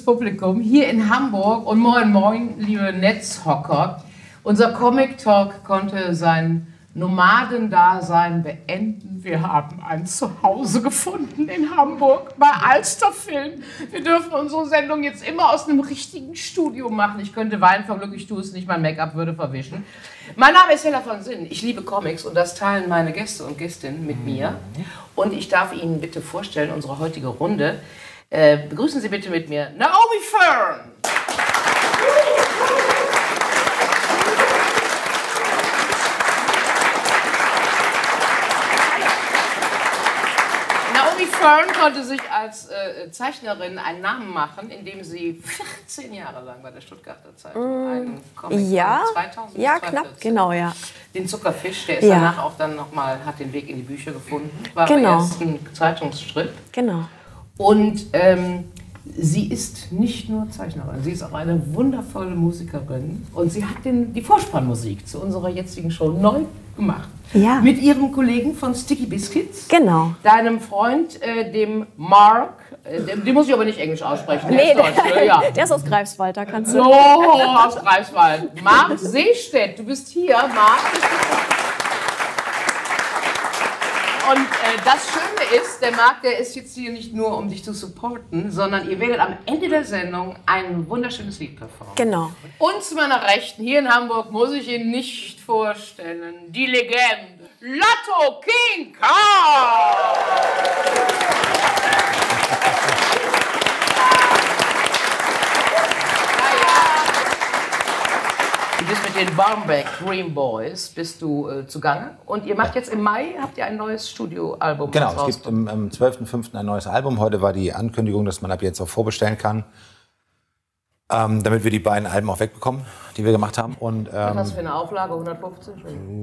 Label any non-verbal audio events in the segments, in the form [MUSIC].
liebes Publikum hier in Hamburg und moin, moin, liebe Netzhocker. Unser Comic Talk konnte sein Nomadendasein beenden. Wir haben ein Zuhause gefunden in Hamburg bei Alsterfilm. Wir dürfen unsere Sendung jetzt immer aus einem richtigen Studio machen. Ich könnte weinen vor Glück, ich tue es nicht, mein Make-up würde verwischen. Mein Name ist Hella von Sinn. Ich liebe Comics und das teilen meine Gäste und Gästinnen mit mir. Und ich darf Ihnen bitte vorstellen, unsere heutige Runde. Äh, begrüßen Sie bitte mit mir Naomi Fern. Naomi Fern konnte sich als äh, Zeichnerin einen Namen machen, indem sie 14 Jahre lang bei der Stuttgarter Zeitung einen Comic Mm, Ja, von 2000 ja, knapp, 2014. genau, ja. Den Zuckerfisch, der ist Ja. danach auch dann nochmal, hat den Weg in die Bücher gefunden. War Genau. im ersten Zeitungsstrip. Genau. Und ähm, sie ist nicht nur Zeichnerin, sie ist auch eine wundervolle Musikerin. Und sie hat den, die Vorspannmusik zu unserer jetzigen Show neu gemacht. Ja. Mit ihrem Kollegen von Sticky Biscuits. Genau. Deinem Freund, äh, dem Mark, äh, den, den muss ich aber nicht Englisch aussprechen. der Nee, ist Deutsch, ne? ja. der ist aus Greifswald, da kannst du. So, aus Greifswald. Marc Seestedt, du bist hier, Marc. Und äh, das Schöne ist, der Marc, der ist jetzt hier nicht nur, um dich zu supporten, sondern ihr werdet am Ende der Sendung ein wunderschönes Lied performen. Genau. Und zu meiner Rechten, hier in Hamburg, muss ich Ihnen nicht vorstellen, die Legende, Lotto King Karl. Bist mit den Barmbek Green Boys bist du äh, zugange und ihr macht jetzt im Mai habt ihr ein neues Studioalbum Genau, was es gibt am, am 12.05. ein neues Album. Heute war die Ankündigung, dass man ab jetzt auch vorbestellen kann. Ähm, damit wir die beiden Alben auch wegbekommen, die wir gemacht haben. Und Was ähm, hast du für eine Auflage? 150?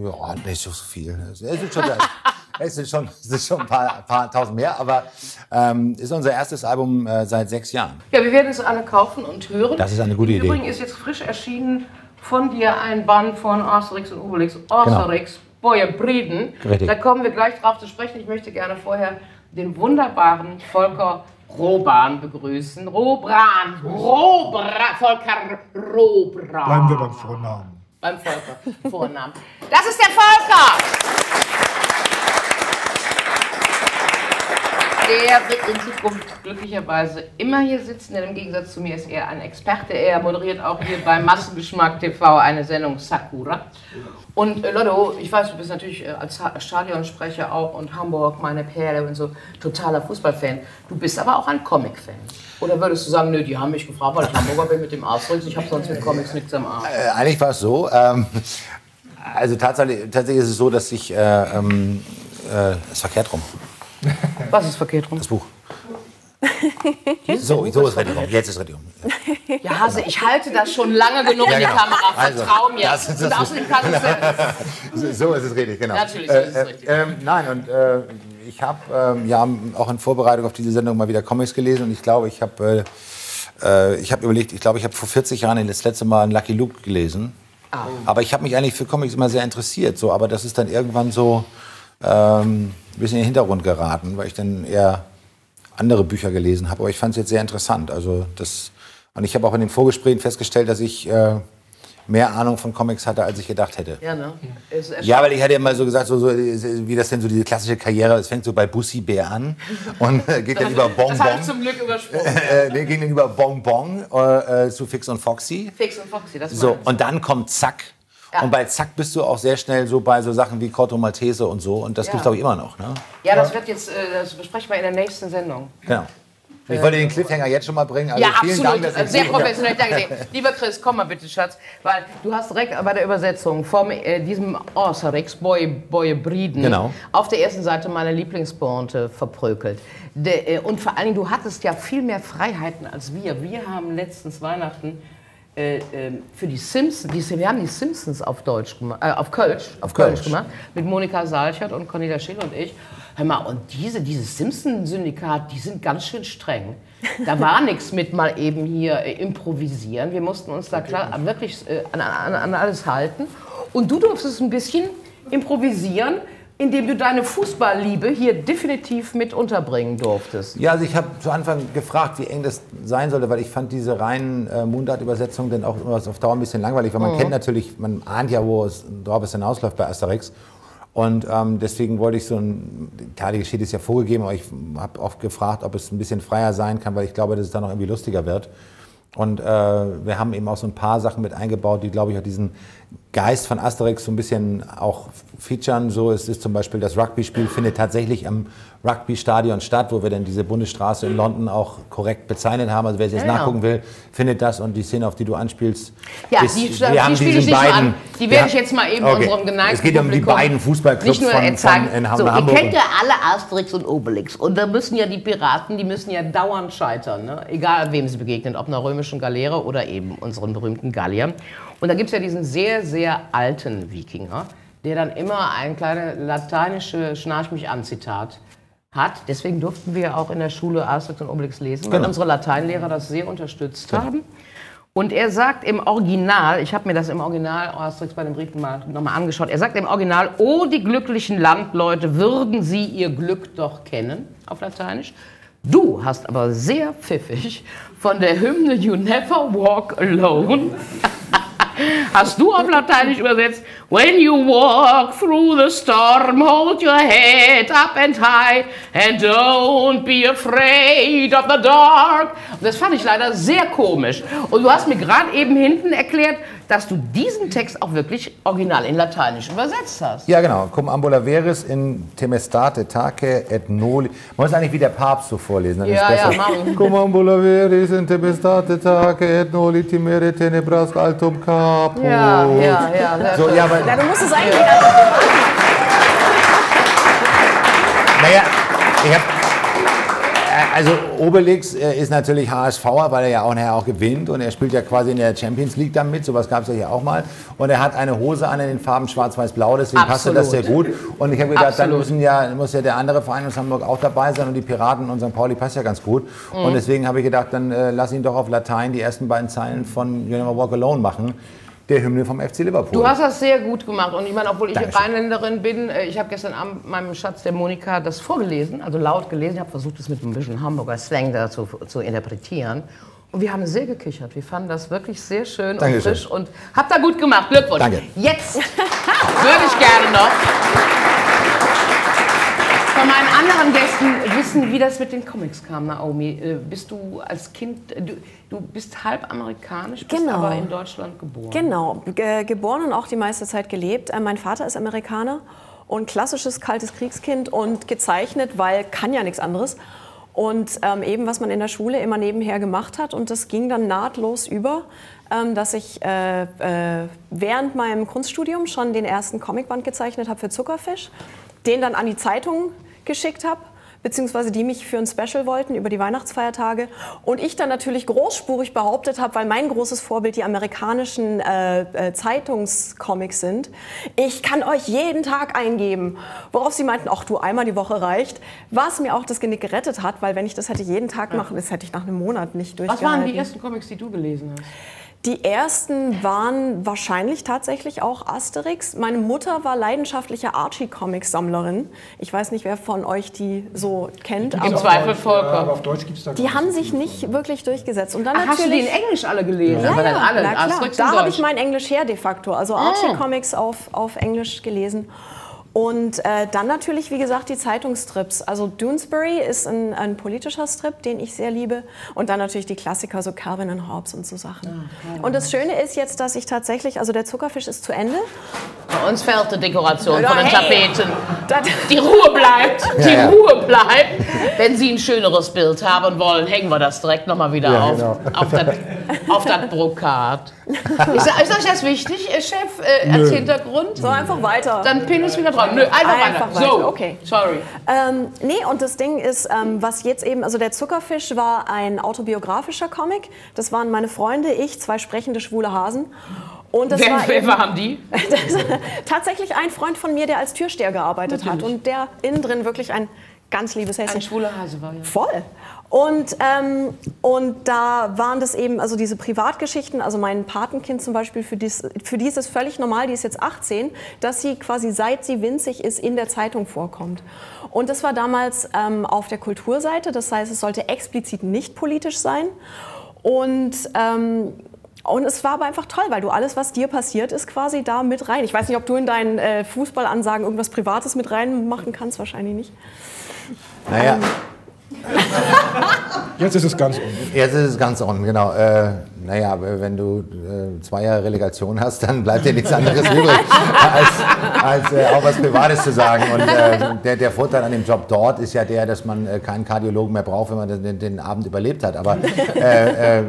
ja, nicht so viel. Es ist schon, [LAUGHS] es sind schon, es sind schon ein paar, paar tausend mehr, aber ähm, ist unser erstes Album äh, seit sechs Jahren. Ja, wir werden es alle kaufen und hören. Das ist eine gute Idee. Übrigen ist jetzt frisch erschienen von dir ein Band von Asterix und Obelix. Asterix, Boje Breden. Genau. Richtig. Da kommen wir gleich drauf zu sprechen. Ich möchte gerne vorher den wunderbaren Volker Roban begrüßen. Robran, Robran, Volker Robran. Bleiben wir beim Vornamen. Beim Volker, Vornamen. Das ist der Volker! Der wird in Zukunft glücklicherweise immer hier sitzen, denn im Gegensatz zu mir ist er ein Experte. Er moderiert auch hier bei Massengeschmack TV eine Sendung Sakura. Und äh, Lotto, ich weiß, du bist natürlich äh, als Stadionsprecher auch und Hamburg, meine Perle und so, totaler Fußballfan. Du bist aber auch ein Comic-Fan. Oder würdest du sagen, nö, die haben mich gefragt, weil ich Hamburger bin mit dem Asterix, ich habe sonst mit Comics nichts am Arsch. Äh, eigentlich war es so. Ähm, also tatsächlich, tatsächlich ist es so, dass ich. Äh, ähm, äh, ist verkehrt rum, [LAUGHS] Was ist verkehrt rum? das Buch. [LAUGHS] So, so ist rum. Jetzt ist rum. Ja, Hase, ich halte das schon lange genug in die genau. Kamera. Also, Vertrau mir. das ist und das- außerdem kann ich [LAUGHS] So, ist es richtig, genau. Natürlich, so ist es äh, richtig. Äh, ähm, nein, und äh, ich habe ähm, ja auch in Vorbereitung auf diese Sendung mal wieder Comics gelesen und ich glaube, ich habe äh, äh, ich habe überlegt, ich glaube, ich habe vor 40 Jahren das letzte Mal einen Lucky Luke gelesen. Aber ich habe mich eigentlich für Comics immer sehr interessiert, so, aber das ist dann irgendwann so ähm, ein bisschen in den Hintergrund geraten, weil ich dann eher andere Bücher gelesen habe. Aber ich fand es jetzt sehr interessant. Also das, und ich habe auch in den Vorgesprächen festgestellt, dass ich äh, mehr Ahnung von Comics hatte, als ich gedacht hätte. Ja, ne? Ja, weil ich hatte immer so gesagt, so, so, wie das denn so diese klassische Karriere, es fängt so bei Bussi Bär an [LAUGHS] und äh, geht dann über Das habe ich Bonbon, zum Glück übersprungen. [LAUGHS] äh, nee, ging dann über Bonbon äh, äh, zu Fix und Foxy. Fix und Foxy, das So, meine ich. und dann kommt Zack. Und bei Zack bist du auch sehr schnell so bei so Sachen wie Corto Maltese und so. Und das Ja. gibt's glaube ich, immer noch. Ne? Ja, das wird jetzt, äh, das besprechen wir in der nächsten Sendung. Genau. Ich wollte den Cliffhanger jetzt schon mal bringen. Also ja, vielen absolut. Dank, dass Sehr ja. professionell, danke dir. [LAUGHS] Lieber Chris, komm mal bitte, Schatz. Weil du hast direkt bei der Übersetzung von äh, diesem Orserix, Boy, Boy Brieden, Genau. auf der ersten Seite meine Lieblingspointe verprökelt. De, äh, und vor allen Dingen, du hattest ja viel mehr Freiheiten als wir. Wir haben letztens Weihnachten äh, ähm, für die Simpsons, wir haben die Simpsons auf Deutsch gemacht, äh, auf Kölsch, auf Kölsch. Kölsch gemacht, mit Monika Salchert und Cornelia Schill und ich. Hör mal, und diese, dieses Simpson-Syndikat, die sind ganz schön streng. Da war [LAUGHS] nichts mit mal eben hier äh, improvisieren. Wir mussten uns da klar, wirklich äh, an, an, an alles halten. Und du durftest ein bisschen improvisieren indem du deine Fußballliebe hier definitiv mit unterbringen durftest. Ja, also ich habe zu Anfang gefragt, wie eng das sein sollte, weil ich fand diese reinen äh, Mundart-Übersetzungen dann auch auf Dauer ein bisschen langweilig, weil man mhm. kennt natürlich, man ahnt ja, wo es, worauf es hinausläuft bei Asterix. Und ähm, deswegen wollte ich so ein, klar, die Geschichte ist ja vorgegeben, aber ich habe oft gefragt, ob es ein bisschen freier sein kann, weil ich glaube, dass es dann noch irgendwie lustiger wird. Und äh, wir haben eben auch so ein paar Sachen mit eingebaut, die, glaube ich, auch diesen Geist von Asterix so ein bisschen auch featuren. So es ist zum Beispiel das Rugby-Spiel findet tatsächlich am Rugby-Stadion statt, wo wir dann diese Bundesstraße in London auch korrekt bezeichnet haben. Also wer sich das ja, nachgucken will, findet das und die Szene, auf die du anspielst. Ja, ist, die, wir die haben spiele ich nicht beiden, an. Die werde ich jetzt mal eben okay. unserem geneigten Es geht um die beiden Fußballclubs von, von, von in so, Hamburg. Ihr kennt ja alle Asterix und Obelix und da müssen ja die Piraten, die müssen ja dauernd scheitern, ne? egal wem sie begegnen, ob einer römischen Galeere oder eben unseren berühmten Gallier. Und da gibt es ja diesen sehr, sehr alten Wikinger, der dann immer ein kleines lateinische Schnarch mich an Zitat hat. Deswegen durften wir auch in der Schule Asterix und Obelix lesen, weil genau. unsere Lateinlehrer das sehr unterstützt genau. haben. Und er sagt im Original, ich habe mir das im Original Asterix bei den Briten mal nochmal angeschaut, er sagt im Original, oh die glücklichen Landleute, würden sie ihr Glück doch kennen, auf Lateinisch. Du hast aber sehr pfiffig von der Hymne You Never Walk Alone [LAUGHS] Hast du auf Lateinisch übersetzt? When you walk through the storm, hold your head up and high and don't be afraid of the dark. Das fand ich leider sehr komisch. Und du hast mir gerade eben hinten erklärt, dass du diesen Text auch wirklich original in Lateinisch übersetzt hast. Ja, genau. Cum ambula veris in temestate tace et noli. Man muss eigentlich wie der Papst so vorlesen. Dann ja, ist besser. ja. Cum ambula veris in temestate tace et noli timere tenebras altum caput. Ja, ja, ja. So, ja, aber, ja, du musst es eigentlich. Ja. Naja, ich habe also Obelix äh, ist natürlich HSVer, weil er ja auch nachher auch gewinnt und er spielt ja quasi in der Champions League dann mit, sowas gab es ja hier auch mal. Und er hat eine Hose an in den Farben schwarz-weiß-blau, deswegen passte das sehr gut. Und ich habe gedacht, Absolut. dann müssen ja, muss ja der andere Verein aus Hamburg auch dabei sein und die Piraten und St. Pauli passt ja ganz gut. Mhm. Und deswegen habe ich gedacht, dann äh, lass ihn doch auf Latein die ersten beiden Zeilen von You Never Walk Alone machen der Hymne vom FC Liverpool. Du hast das sehr gut gemacht und ich meine, obwohl ich Dankeschön. Rheinländerin bin, äh, ich habe gestern Abend meinem Schatz der Monika das vorgelesen, also laut gelesen, ich habe versucht, das mit ein bisschen Hamburger Slang da zu, zu interpretieren. Und wir haben sehr gekichert. Wir fanden das wirklich sehr schön Dankeschön. und frisch und habt da gut gemacht. Glückwunsch. Danke. Jetzt [LAUGHS] würde ich gerne noch von meinen anderen Gästen wissen, wie das mit den Comics kam, Naomi. Äh, bist du als Kind, du, du bist halb amerikanisch, bist genau. aber in Deutschland geboren. Genau, Ge geboren und auch die meiste Zeit gelebt. Äh, mein Vater ist Amerikaner und klassisches kaltes Kriegskind und gezeichnet, weil kann ja nichts anderes. Und ähm, eben, was man in der Schule immer nebenher gemacht hat. Und das ging dann nahtlos über, ähm, dass ich äh, äh, während meinem Kunststudium schon den ersten Comicband gezeichnet habe für Zuckerfisch, den dann an die Zeitung geschickt habe beziehungsweise die mich für ein Special wollten über die Weihnachtsfeiertage. Und ich dann natürlich großspurig behauptet habe, weil mein großes Vorbild die amerikanischen äh, äh, Zeitungscomics sind, ich kann euch jeden Tag eingeben. Worauf sie meinten, ach du, einmal die Woche reicht. Was mir auch das Genick gerettet hat, weil wenn ich das hätte jeden Tag machen, das hätte ich nach einem Monat nicht durchgehalten. Was waren die ersten Comics, die du gelesen hast? Die ersten waren wahrscheinlich tatsächlich auch Asterix. Meine Mutter war leidenschaftliche Archie-Comics-Sammlerin. Ich weiß nicht, wer von euch die so kennt. Im aber Zweifel vollkommen. Ja, auf Deutsch gibt's da Die haben sich nicht wirklich durchgesetzt. Und dann Ach, hast du die in Englisch alle gelesen? Ja, ja, ja alle. Na klar. Da habe ich mein Englisch her de facto. Also ah. Archie-Comics auf, auf Englisch gelesen. Und äh, dann natürlich, wie gesagt, die Zeitungstrips. Also Doonesbury ist ein, ein, politischer Strip, den ich sehr liebe. Und dann natürlich die Klassiker, so Calvin und Hobbes und so Sachen. Ah, und das Schöne ist jetzt, dass ich tatsächlich, also der Zuckerfisch ist zu Ende. Bei uns fällt die Dekoration Ja, von den hey. Tapeten. Die Ruhe bleibt, die Ja, ja. Ruhe bleibt. Wenn Sie ein schöneres Bild haben wollen, hängen wir das direkt nochmal wieder Ja, auf, genau. auf das auf das Brokat. [LAUGHS] Ist, ist euch das wichtig, äh, Chef, äh, als Hintergrund? So, einfach weiter. Dann pin es wieder dran. Nö, einfach, Einfach weiter. So, okay. sorry. Ähm, nee, und das Ding ist, ähm, was jetzt eben, also der Zuckerfisch war ein autobiografischer Comic. Das waren meine Freunde, ich, zwei sprechende schwule Hasen. Und das Wer, war wer eben, waren die? [LAUGHS] das, tatsächlich ein Freund von mir, der als Türsteher gearbeitet hat und der innen drin wirklich ein ganz liebes Häschen. Ein schwuler Hase war ja. Voll. Und, ähm, und da waren das eben, also diese Privatgeschichten, also mein Patenkind zum Beispiel, für, dies, für die ist es völlig normal, die ist jetzt 18, dass sie quasi seit sie winzig ist in der Zeitung vorkommt. Und das war damals ähm, auf der Kulturseite, das heißt, es sollte explizit nicht politisch sein. Und ähm, und es war aber einfach toll, weil du alles, was dir passiert ist, quasi da mit rein. Ich weiß nicht, ob du in deinen äh, Fußballansagen irgendwas Privates mit reinmachen kannst, wahrscheinlich nicht. Naja, [LAUGHS] Jetzt ist es ganz unten. jetzt ist es ganz unten, genau. Äh, naja, wenn du äh, zwei Jahre Relegation hast, dann bleibt dir nichts anderes [LAUGHS] übrig, als, als äh, auch was Privates zu sagen. Und äh, der, der Vorteil an dem Job dort ist ja der, dass man äh, keinen Kardiologen mehr braucht, wenn man den, den Abend überlebt hat. Aber äh, äh,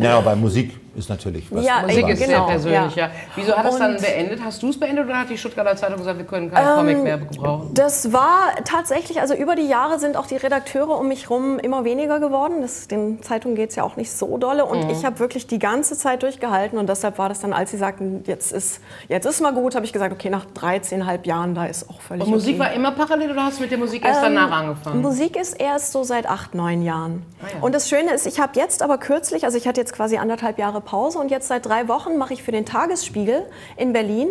ja, bei Musik ist natürlich was. Ja, Musik ist genau, sehr persönlich, ja. ja. Wieso hat es dann beendet? Hast du es beendet oder hat die Stuttgarter Zeitung gesagt, wir können keinen Comic mehr gebrauchen? Das war tatsächlich, also über die Jahre sind auch die Redakteure um mich rum immer weniger geworden. Das, den Zeitungen geht es ja auch nicht so dolle. Und Mhm. ich habe wirklich die ganze Zeit durchgehalten. Und deshalb war das dann, als sie sagten, jetzt ist, jetzt ist mal gut, habe ich gesagt, okay, nach 13,5 Jahren, da ist auch völlig Und Musik okay. war immer parallel oder hast du mit der Musik erst danach angefangen? Musik ist erst so seit acht, neun Jahren. Ah ja. Und das Schöne ist, ich habe jetzt aber kürzlich, also ich hatte jetzt quasi anderthalb Jahre Pause und jetzt seit drei Wochen mache ich für den Tagesspiegel in Berlin.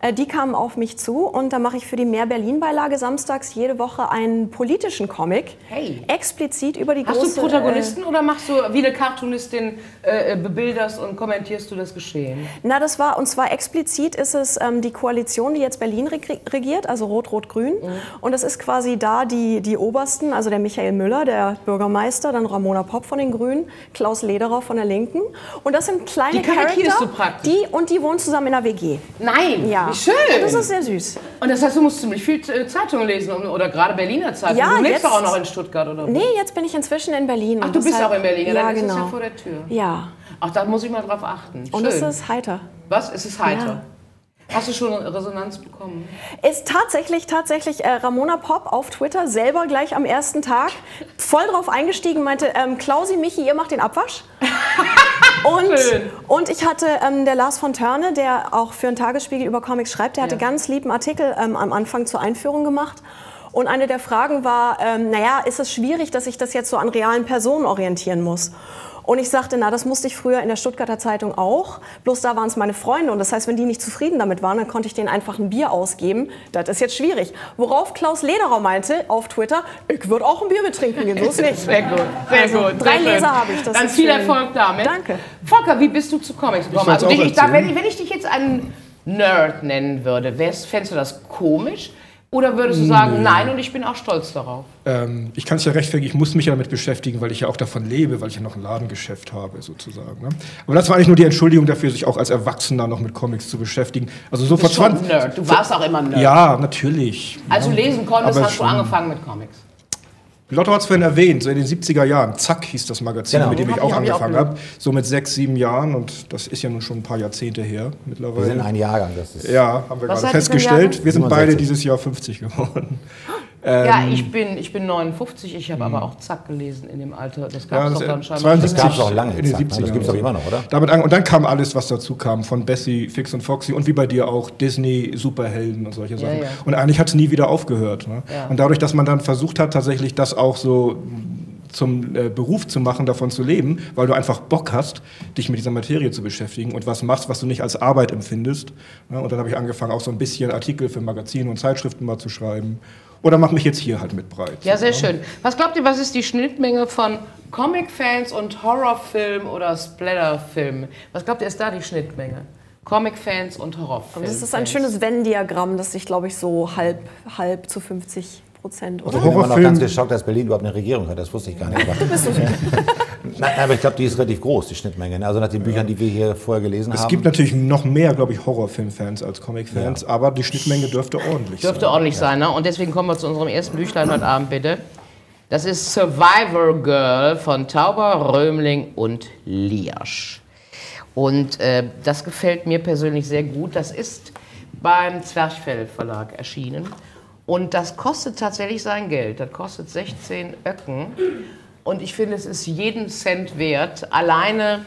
Äh, die kamen auf mich zu und da mache ich für die Mehr Berlin-Beilage samstags jede Woche einen politischen Comic. Hey. Explizit über die Hast große... du Protagonisten oder machst du wie eine Cartoonistin, äh, äh, bebilderst und kommentierst du das Geschehen? Äh, na, das war, und zwar explizit ist es ähm, die Koalition, die jetzt Berlin reg- regiert, also Rot-Rot-Grün. Mhm. Und das ist quasi da die, die Obersten, also der Michael Müller, der Bürgermeister, dann Ramona Popp von den Grünen, Klaus Lederer von der Linken. Und das sind kleine Die Charakter? Die, und die wohnen zusammen in einer WG. Nein, Ja. Wie schön. Und das ist sehr süß. Und das heißt, du musst ziemlich viel äh, Zeitungen lesen oder gerade Berliner Zeitungen. Ja, du lebst doch auch noch in Stuttgart oder wo? Nee, jetzt bin ich inzwischen in Berlin. Ach, und du bist auch in Berlin, ja, Ja, ist genau. es ja vor der Tür. ja, Ach, da muss ich mal drauf achten. und Schön. es ist heiter. Was? Es ist heiter. Ja. Hast du schon Resonanz bekommen? Ist tatsächlich, tatsächlich äh, Ramona Popp auf Twitter selber gleich am ersten Tag voll drauf eingestiegen, meinte, ähm, Klausi, Michi, ihr macht den Abwasch. [LAUGHS] und, Schön. und ich hatte ähm, der Lars von Törne, der auch für den Tagesspiegel über Comics schreibt, der hatte Ja. ganz lieben Artikel ähm, am Anfang zur Einführung gemacht. Und eine der Fragen war, ähm, naja, ist es schwierig, dass ich das jetzt so an realen Personen orientieren muss? Und ich sagte, na, das musste ich früher in der Stuttgarter Zeitung auch. Bloß da waren es meine Freunde. Und das heißt, wenn die nicht zufrieden damit waren, dann konnte ich denen einfach ein Bier ausgeben. Das ist jetzt schwierig. Worauf Klaus Lederer meinte auf Twitter, ich würde auch ein Bier betrinken gehen, so ist nicht. [LAUGHS] Sehr gut, sehr Also, gut. drei sehr. Leser habe ich, das Dann ist viel schön. Erfolg damit. Danke. Volker, wie bist du zu Comics gekommen? Also, auch dich, ich, da, wenn, ich, wenn ich dich jetzt einen Nerd nennen würde, wärst- fändest du das komisch? Oder würdest du sagen, nein, und ich bin auch stolz darauf? Ähm, ich kann es ja rechtfertigen, ich muss mich ja damit beschäftigen, weil ich ja auch davon lebe, weil ich ja noch ein Ladengeschäft habe, sozusagen. Ne? Aber das war eigentlich nur die Entschuldigung dafür, sich auch als Erwachsener noch mit Comics zu beschäftigen. Also so vor Bist schon 20 Nerd. Du warst auch immer Nerd. Ja, natürlich. Als du ja. lesen konntest, Aber hast du schon. angefangen mit Comics. Lotto hat es vorhin erwähnt, so in den 70er Jahren. Zack hieß das Magazin, Genau. mit dem ich auch angefangen habe. So mit sechs, sieben Jahren und das ist ja nun schon ein paar Jahrzehnte her Wir sind mittlerweile. ein Jahrgang, das ist. Ja, haben wir gerade festgestellt. Wir sind beide 67. dieses Jahr 50 geworden. Ja, Ähm, ich bin, ich bin 59, ich habe aber auch Zack gelesen in dem Alter. Das gab Ja, es das, doch dann scheinbar. 72 Das gab es auch lange. in den Zack, ne? 70ern. Das gibt es doch immer noch, oder? Damit an, und dann kam alles, was dazu kam, von Bessie, Fix und Foxy und wie bei dir auch Disney, Superhelden und solche Sachen. ja. Und eigentlich hat es nie wieder aufgehört. Ne? Ja. Und dadurch, dass man dann versucht hat, tatsächlich das auch so zum äh, Beruf zu machen, davon zu leben, weil du einfach Bock hast, dich mit dieser Materie zu beschäftigen und was machst, was du nicht als Arbeit empfindest. Ne? Und dann habe ich angefangen, auch so ein bisschen Artikel für Magazine und Zeitschriften mal zu schreiben. Oder mach mich jetzt hier halt mit breit. Ja, sehr schön. Was glaubt ihr, was ist die Schnittmenge von Comic-Fans und Horrorfilm oder Splatter-Film? Was glaubt ihr, ist da die Schnittmenge? Comic-Fans und Horrorfilm. Das ist ein schönes Venn-Diagramm, das sich, glaube ich, so halb, halb zu 50 Prozent, oder? Ich bin immer noch ganz geschockt, dass Berlin überhaupt eine Regierung hat. Das wusste ich gar nicht. Aber, [LAUGHS] [LAUGHS] Nein, aber ich glaube, die ist relativ groß, die Schnittmenge. ne? Also nach den Büchern, die wir hier vorher gelesen Es haben. gibt natürlich noch mehr, glaube ich, Horrorfilmfans als Comic-Fans, Ja. aber die Schnittmenge dürfte ordentlich Dürfte sein. ordentlich sein, ne? Und deswegen kommen wir zu unserem ersten Büchlein heute Abend, bitte. Das ist Survivor Girl von Tauber, Römling und Liersch. Und äh, das gefällt mir persönlich sehr gut. Das ist beim Zwerchfell Verlag erschienen. Und das kostet tatsächlich sein Geld. Das kostet 16 Öcken. Und ich finde, es ist jeden Cent wert. Alleine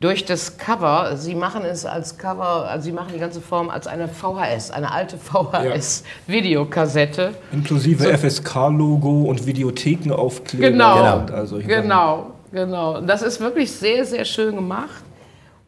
durch das Cover. Sie machen es als Cover, also sie machen die ganze Form als eine VHS, eine alte VHS-Videokassette. Inklusive FSK-Logo und Videothekenaufkleber. Genau, solche Sachen. genau, genau. Das ist wirklich sehr, sehr schön gemacht.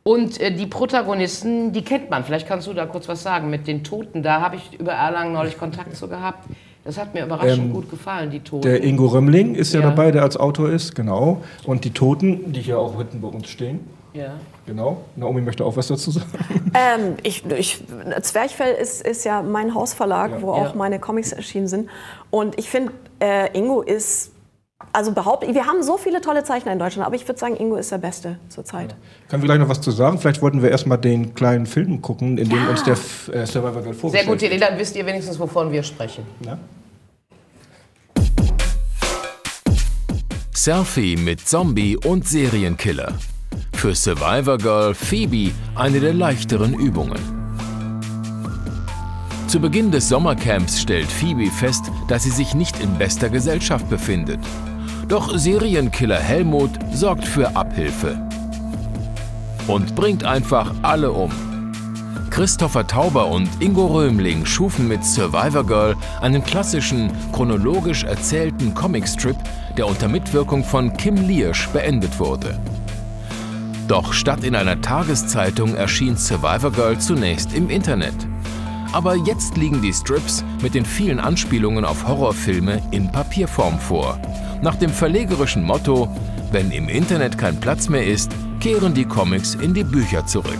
Und äh, die Protagonisten, die kennt man. Vielleicht kannst du da kurz was sagen mit den Toten. Da habe ich über Erlangen neulich Kontakt zu gehabt. Das hat mir überraschend gut gefallen, die Toten. Der Ingo Römmling ist ja, Ja. dabei, der als Autor ist, genau. Und die Toten, die hier auch hinten bei uns stehen. ja. Genau. Naomi möchte auch was dazu sagen. [LAUGHS] Ähm, ich, ich, Zwerchfell ist, ist ja mein Hausverlag, Ja. wo Ja. auch meine Comics erschienen sind. Und ich finde, äh, Ingo ist, also behauptet, wir haben so viele tolle Zeichner in Deutschland, aber ich würde sagen, Ingo ist der Beste zurzeit. Können wir gleich noch was zu sagen? Vielleicht wollten wir erstmal den kleinen Film gucken, in dem uns der F- äh, Survivor Girl Sehr vorgestellt gute Idee, dann wisst ihr wenigstens, wovon wir sprechen. Ja? Selfie mit Zombie und Serienkiller. Für Survivor Girl Phoebe eine der leichteren Übungen. Zu Beginn des Sommercamps stellt Phoebe fest, dass sie sich nicht in bester Gesellschaft befindet. Doch Serienkiller Helmut sorgt für Abhilfe und bringt einfach alle um. Christopher Tauber und Ingo Römling schufen mit Survivor Girl einen klassischen, chronologisch erzählten Comicstrip, der unter Mitwirkung von Kim Liersch beendet wurde. Doch statt in einer Tageszeitung erschien Survivor Girl zunächst im Internet. Aber jetzt liegen die Strips mit den vielen Anspielungen auf Horrorfilme in Papierform vor. Nach dem verlegerischen Motto, wenn im Internet kein Platz mehr ist, kehren die Comics in die Bücher zurück.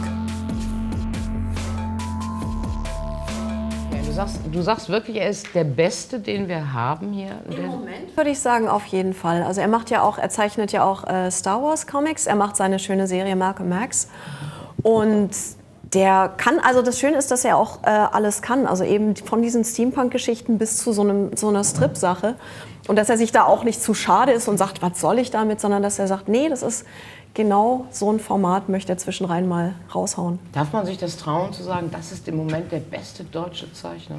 Ja, du, sagst, du sagst wirklich, er ist der Beste, den wir haben hier. Der- Moment würde ich sagen, auf jeden Fall. Also er macht ja auch, er zeichnet ja auch äh, Star Wars Comics, er macht seine schöne Serie Malcolm Max und der kann, also das Schöne ist, dass er auch äh, alles kann, also eben von diesen Steampunk-Geschichten bis zu so, einem, so einer Strip-Sache und dass er sich da auch nicht zu schade ist und sagt, was soll ich damit, sondern dass er sagt, nee, das ist genau so ein Format, möchte er zwischenrein mal raushauen. Darf man sich das trauen zu sagen, das ist im Moment der beste deutsche Zeichner?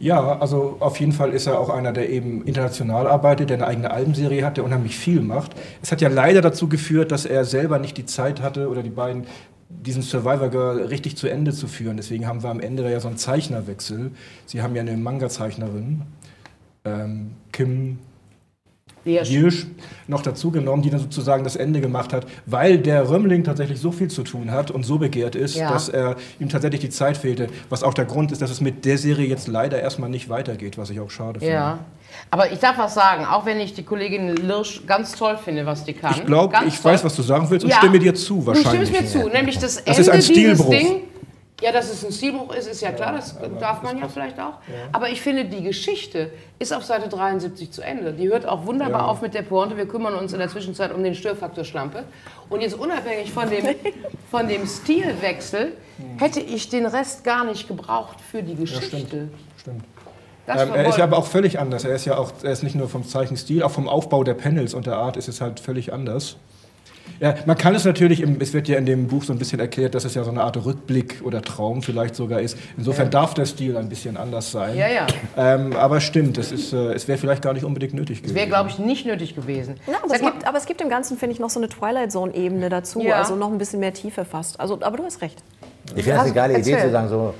Ja, also auf jeden Fall ist er auch einer, der eben international arbeitet, der eine eigene Albenserie hat, der unheimlich viel macht. Es hat ja leider dazu geführt, dass er selber nicht die Zeit hatte oder die beiden diesen Survivor Girl richtig zu Ende zu führen. Deswegen haben wir am Ende ja so einen Zeichnerwechsel. Sie haben ja eine Manga-Zeichnerin, ähm, Kim Jirsch, noch dazu genommen, die dann sozusagen das Ende gemacht hat, weil der Römmling tatsächlich so viel zu tun hat und so begehrt ist, Ja. dass er ihm tatsächlich die Zeit fehlte. Was auch der Grund ist, dass es mit der Serie jetzt leider erstmal nicht weitergeht, was ich auch schade finde. Ja. Aber ich darf was sagen, auch wenn ich die Kollegin Lirsch ganz toll finde, was die kann. Ich glaube, ich toll. weiß, was du sagen willst und Ja. stimme dir zu wahrscheinlich. Du stimmst mir zu, nämlich das, Das Ende ist ein dieses Stilbruch. Ding. Ja, dass es ein Stilbruch ist, ist ja klar, das darf man ja vielleicht auch. Aber ich finde, die Geschichte ist auf Seite 73 zu Ende. Die hört auch wunderbar auf mit der Pointe. Wir kümmern uns in der Zwischenzeit um den Störfaktor Schlampe. Und jetzt unabhängig von dem, [LAUGHS] von dem Stilwechsel hätte ich den Rest gar nicht gebraucht für die Geschichte. Stimmt. Das Ähm, er ist ja aber auch völlig anders. Er ist ja auch, er ist nicht nur vom Zeichenstil, auch vom Aufbau der Panels und der Art ist es halt völlig anders. Ja, man kann es natürlich, im, es wird ja in dem Buch so ein bisschen erklärt, dass es ja so eine Art Rückblick oder Traum vielleicht sogar ist. Insofern darf der Stil ein bisschen anders sein. Ja, ja. Ähm, aber stimmt, es, ist, äh, es wäre vielleicht gar nicht unbedingt nötig gewesen. wäre, glaube ich, nicht nötig gewesen. Ja, aber, es gibt, aber es gibt im Ganzen, finde ich, noch so eine Twilight Zone-Ebene dazu, Ja. also noch ein bisschen mehr Tiefe fast. Also, aber du hast recht. Ich finde das eine geile Idee Erzähl. zu sagen, so,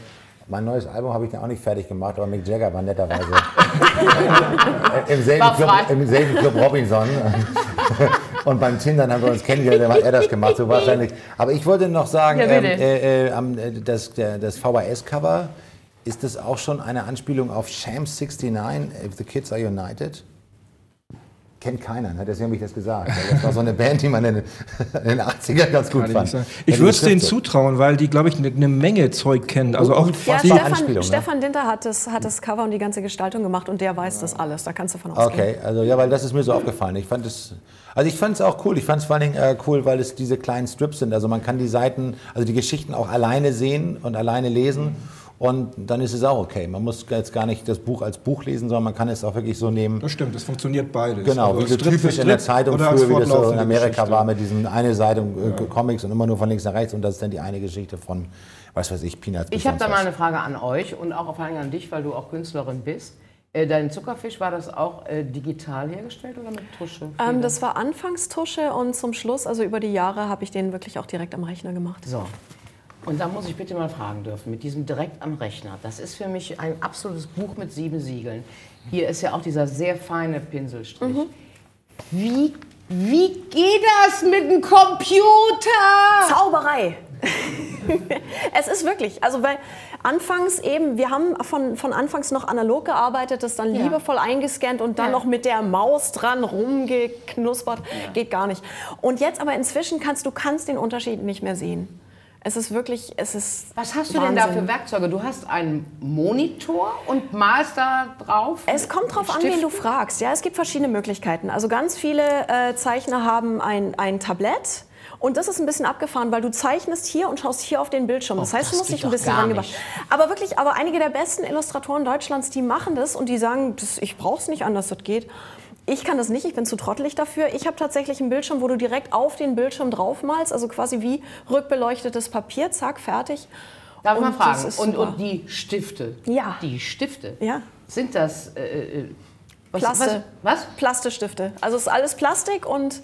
mein neues Album habe ich ja auch nicht fertig gemacht, aber Mick Jagger war netterweise [LAUGHS] im, selben Club, im selben Club Robinson. [LAUGHS] Und beim Tindern haben wir uns kennengelernt, dann hat er das gemacht, so wahrscheinlich. Aber ich wollte noch sagen, Ja, ähm, äh, äh, äh, das, das VHS-Cover, ist das auch schon eine Anspielung auf Sham 69, If the Kids Are United? Kennt keiner, ne? deswegen habe ich das gesagt. Das war so eine Band, die man in, den- [LAUGHS] in den 80ern ganz gut Kann ich fand. Ja, Ich die würde es denen zutrauen, weil die, glaube ich, eine ne Menge Zeug kennen. Also auch Ja, die Stefan, Anspielung, ne? Stefan Dinter hat das, hat das Cover und die ganze Gestaltung gemacht und der weiß das alles. Da kannst du von ausgehen. Okay, also ja, weil das ist mir so aufgefallen. Ich fand es, also ich fand es auch cool. Ich fand es vor allen Dingen äh, cool, weil es diese kleinen Strips sind. Also man kann die Seiten, also die Geschichten auch alleine sehen und alleine lesen. Und dann ist es auch okay. Man muss jetzt gar nicht das Buch als Buch lesen, sondern man kann es auch wirklich so nehmen. Das stimmt, es funktioniert beides. Genau, Also wie so typisch in der Zeitung oder als früher, wie das so in Amerika Geschichte. war mit diesen eine Seite äh, Comics und immer nur von links nach rechts und das ist dann die eine Geschichte von, was weiß ich, Peanuts. Ich habe da mal eine Frage an euch und auch vor allem an dich, weil du auch Künstlerin bist. Äh, Dein Zuckerfisch, war das auch äh, digital hergestellt oder mit Tusche? Ähm, das war Anfangstusche und zum Schluss, also über die Jahre, habe ich den wirklich auch direkt am Rechner gemacht. So. Und da muss ich bitte mal fragen dürfen, mit diesem direkt am Rechner. Das ist für mich ein absolutes Buch mit sieben Siegeln. Hier ist ja auch dieser sehr feine Pinselstrich. Wie, wie geht das mit dem Computer? Zauberei! es ist wirklich, also weil anfangs eben, wir haben von, von anfangs noch analog gearbeitet, das dann Ja. liebevoll eingescannt und dann Ja. noch mit der Maus dran rumgeknuspert, geht gar nicht. Und jetzt aber inzwischen kannst du kannst den Unterschied nicht mehr sehen. Es ist wirklich, es ist Was hast du denn da Wahnsinn. für Werkzeuge? Du hast einen Monitor und malst da drauf? Es kommt drauf an, wen du fragst. Ja, es gibt verschiedene Möglichkeiten. Also ganz viele äh, Zeichner haben ein, ein Tablett. Und das ist ein bisschen abgefahren, weil du zeichnest hier und schaust hier auf den Bildschirm. Das Oh, heißt, du musst dich ein bisschen rangebracht. Aber wirklich, aber einige der besten Illustratoren Deutschlands, die machen das und die sagen, das, ich brauche es nicht anders, das geht. Ich kann das nicht, ich bin zu trottelig dafür. Ich habe tatsächlich einen Bildschirm, wo du direkt auf den Bildschirm draufmalst, also quasi wie rückbeleuchtetes Papier, zack, fertig. Darf ich mal fragen? Und, und die Stifte? Ja. Die Stifte? Ja. Sind das. Äh, äh, was, Plaste. Was? was? Plastistifte. Also es ist alles Plastik und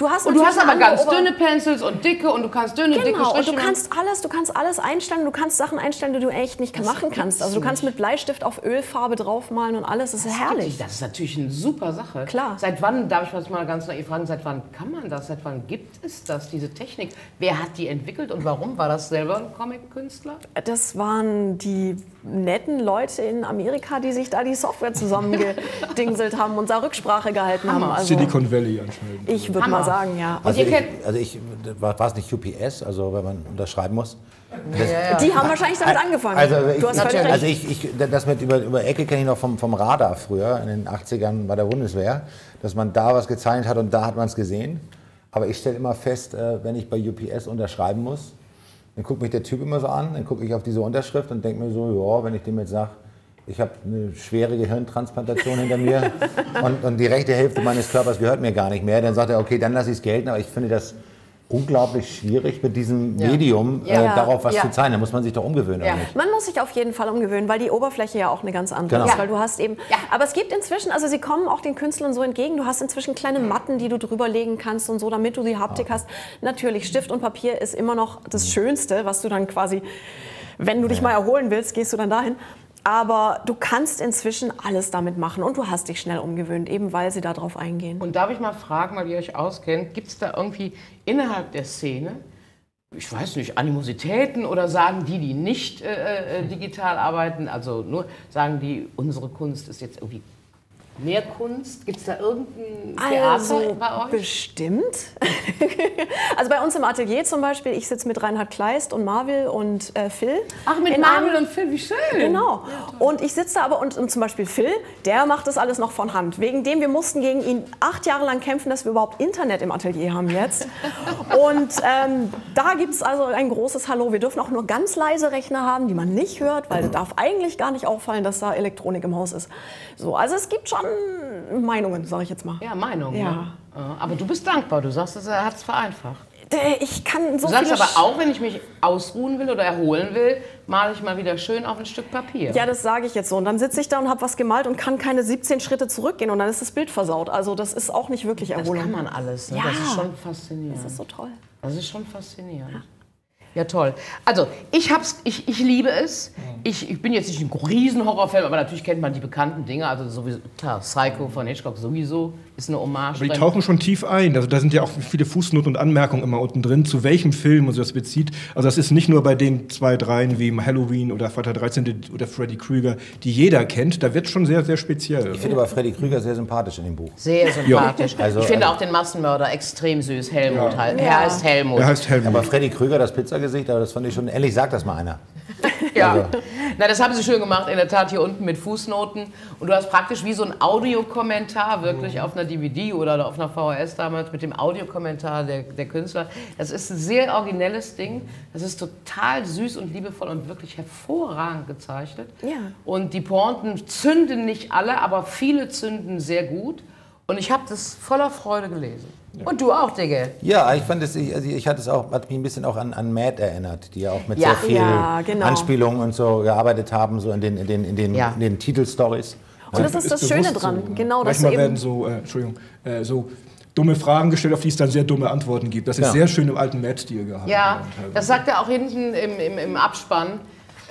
du hast Und du hast aber ganz Ober- dünne Pencils und dicke und du kannst dünne, dicke Genau, und Striche du kannst alles, du kannst alles einstellen, du kannst Sachen einstellen, die du echt nicht machen kannst. Also du kannst mit Bleistift auf Ölfarbe draufmalen und alles, das ist herrlich. Das ist natürlich eine super Sache. Klar. Seit wann, darf ich was mal ganz naiv fragen, seit wann kann man das? Seit wann gibt es das, diese Technik? Wer hat die entwickelt und warum? War das selber ein Comic-Künstler? Das waren die netten Leute in Amerika, die sich da die Software zusammengedingselt haben und da Rücksprache gehalten haben. Also Silicon Valley anscheinend. ich würde Hammer. mal sagen, ja. Also ihr ich, also ich, war, war es nicht UPS, also wenn man unterschreiben muss? Die haben wahrscheinlich damit angefangen. Also ich, also ich, ich das mit über, über Ecke kenne ich noch vom, vom Radar früher, in den 80ern bei der Bundeswehr, dass man da was gezeichnet hat und da hat man es gesehen. Aber ich stelle immer fest, äh, wenn ich bei UPS unterschreiben muss, dann guckt mich der Typ immer so an, dann gucke ich auf diese Unterschrift und denke mir so, ja, wenn ich dem jetzt sage, ich habe eine schwere Gehirntransplantation hinter mir [LAUGHS] und, und die rechte Hälfte meines Körpers gehört mir gar nicht mehr, dann sagt er, okay, dann lasse ich es gelten, aber ich finde das unglaublich schwierig mit diesem Medium äh, Ja. darauf was Ja. zu zeichnen. Da muss man sich doch umgewöhnen, Ja. Man muss sich auf jeden Fall umgewöhnen, weil die Oberfläche ja auch eine ganz andere Genau. ist. Weil du hast eben, aber es gibt inzwischen, also sie kommen auch den Künstlern so entgegen. Du hast inzwischen kleine Matten, die du drüber legen kannst und so, damit du die Haptik hast. Natürlich, Stift und Papier ist immer noch das Schönste, was du dann quasi, wenn du dich mal erholen willst, gehst du dann dahin. Aber du kannst inzwischen alles damit machen und du hast dich schnell umgewöhnt, eben weil sie darauf eingehen. Und darf ich mal fragen, weil ihr euch auskennt, gibt es da irgendwie innerhalb der Szene, ich weiß nicht, Animositäten oder sagen die, die nicht äh, äh, digital arbeiten, also nur sagen die, unsere Kunst ist jetzt irgendwie mehr Kunst? Gibt es da irgendein Theater Also bei euch? bestimmt. [LAUGHS] also bei uns im Atelier zum Beispiel, ich sitze mit Reinhard Kleist und Marvel und äh, Phil. Ach, mit Marvel und Phil, wie schön. Genau. Und ich sitze da aber und, und zum Beispiel Phil, der macht das alles noch von Hand. Wegen dem wir mussten gegen ihn acht Jahre lang kämpfen, dass wir überhaupt Internet im Atelier haben jetzt. [LAUGHS] Und ähm, da gibt es also ein großes Hallo. Wir dürfen auch nur ganz leise Rechner haben, die man nicht hört, weil es darf eigentlich gar nicht auffallen, dass da Elektronik im Haus ist. So, also es gibt schon Meinungen, sage ich jetzt mal. Ja, Meinung. Ja. Ne? Äh, Aber du bist dankbar, du sagst, er hat es vereinfacht. Äh, Ich kann so Du sagst aber auch, wenn ich mich ausruhen will oder erholen will, male ich mal wieder schön auf ein Stück Papier. Ja, das sage ich jetzt so. Und dann sitze ich da und habe was gemalt und kann keine 17 Schritte zurückgehen und dann ist das Bild versaut. Also das ist auch nicht wirklich das Erholung. kann man alles. Ne? Ja. Das ist schon faszinierend. Das ist so toll. Das ist schon faszinierend. Ja, toll. Also, ich, hab's, ich, ich liebe es. Ich, ich bin jetzt nicht ein riesen Horrorfan, aber natürlich kennt man die bekannten Dinge. Also sowieso, klar, Psycho von Hitchcock sowieso ist eine Hommage. Aber die tauchen schon tief ein. Also da sind ja auch viele Fußnoten und Anmerkungen immer unten drin, zu welchem Film und so das bezieht. Also das ist nicht nur bei den zwei, dreien wie Halloween oder Vater 13. oder Freddy Krüger, die jeder kennt. Da wird schon sehr, sehr speziell. Ich finde aber Freddy Krüger sehr sympathisch in dem Buch. Sehr sympathisch. Also, ich finde äh, auch den Massenmörder extrem süß. Helmut Ja. halt. Ja. Er heißt Helmut. Er heißt Helmut. Aber Freddy Krüger, das Pizzagesicht, aber das fand ich schon, ehrlich, sag das mal einer. [LAUGHS] Ja, Also- na, das haben sie schön gemacht, in der Tat hier unten mit Fußnoten. Und du hast praktisch wie so ein Audiokommentar, wirklich auf einer DVD oder auf einer VHS damals, mit dem Audiokommentar der, der Künstler. Das ist ein sehr originelles Ding. Das ist total süß und liebevoll und wirklich hervorragend gezeichnet. Ja. Und die Pointen zünden nicht alle, aber viele zünden sehr gut. Und ich habe das voller Freude gelesen. Und du auch, Digge. Ja, ich fand es, ich, also ich hatte es auch, hat mich ein bisschen auch an, an Mad erinnert, die ja auch mit Ja. sehr vielen Ja, genau. Anspielungen und so gearbeitet haben, so in den, in den, in den, Ja. in den Titelstories. Und das ist das Schöne bewusst dran, so. genau, Manchmal werden eben so, äh, Entschuldigung, äh, so dumme Fragen gestellt, auf die es dann sehr dumme Antworten gibt. Das ist Ja. sehr schön im alten Mad-Stil gehalten. Ja, das sagt er auch hinten im, im, im Abspann.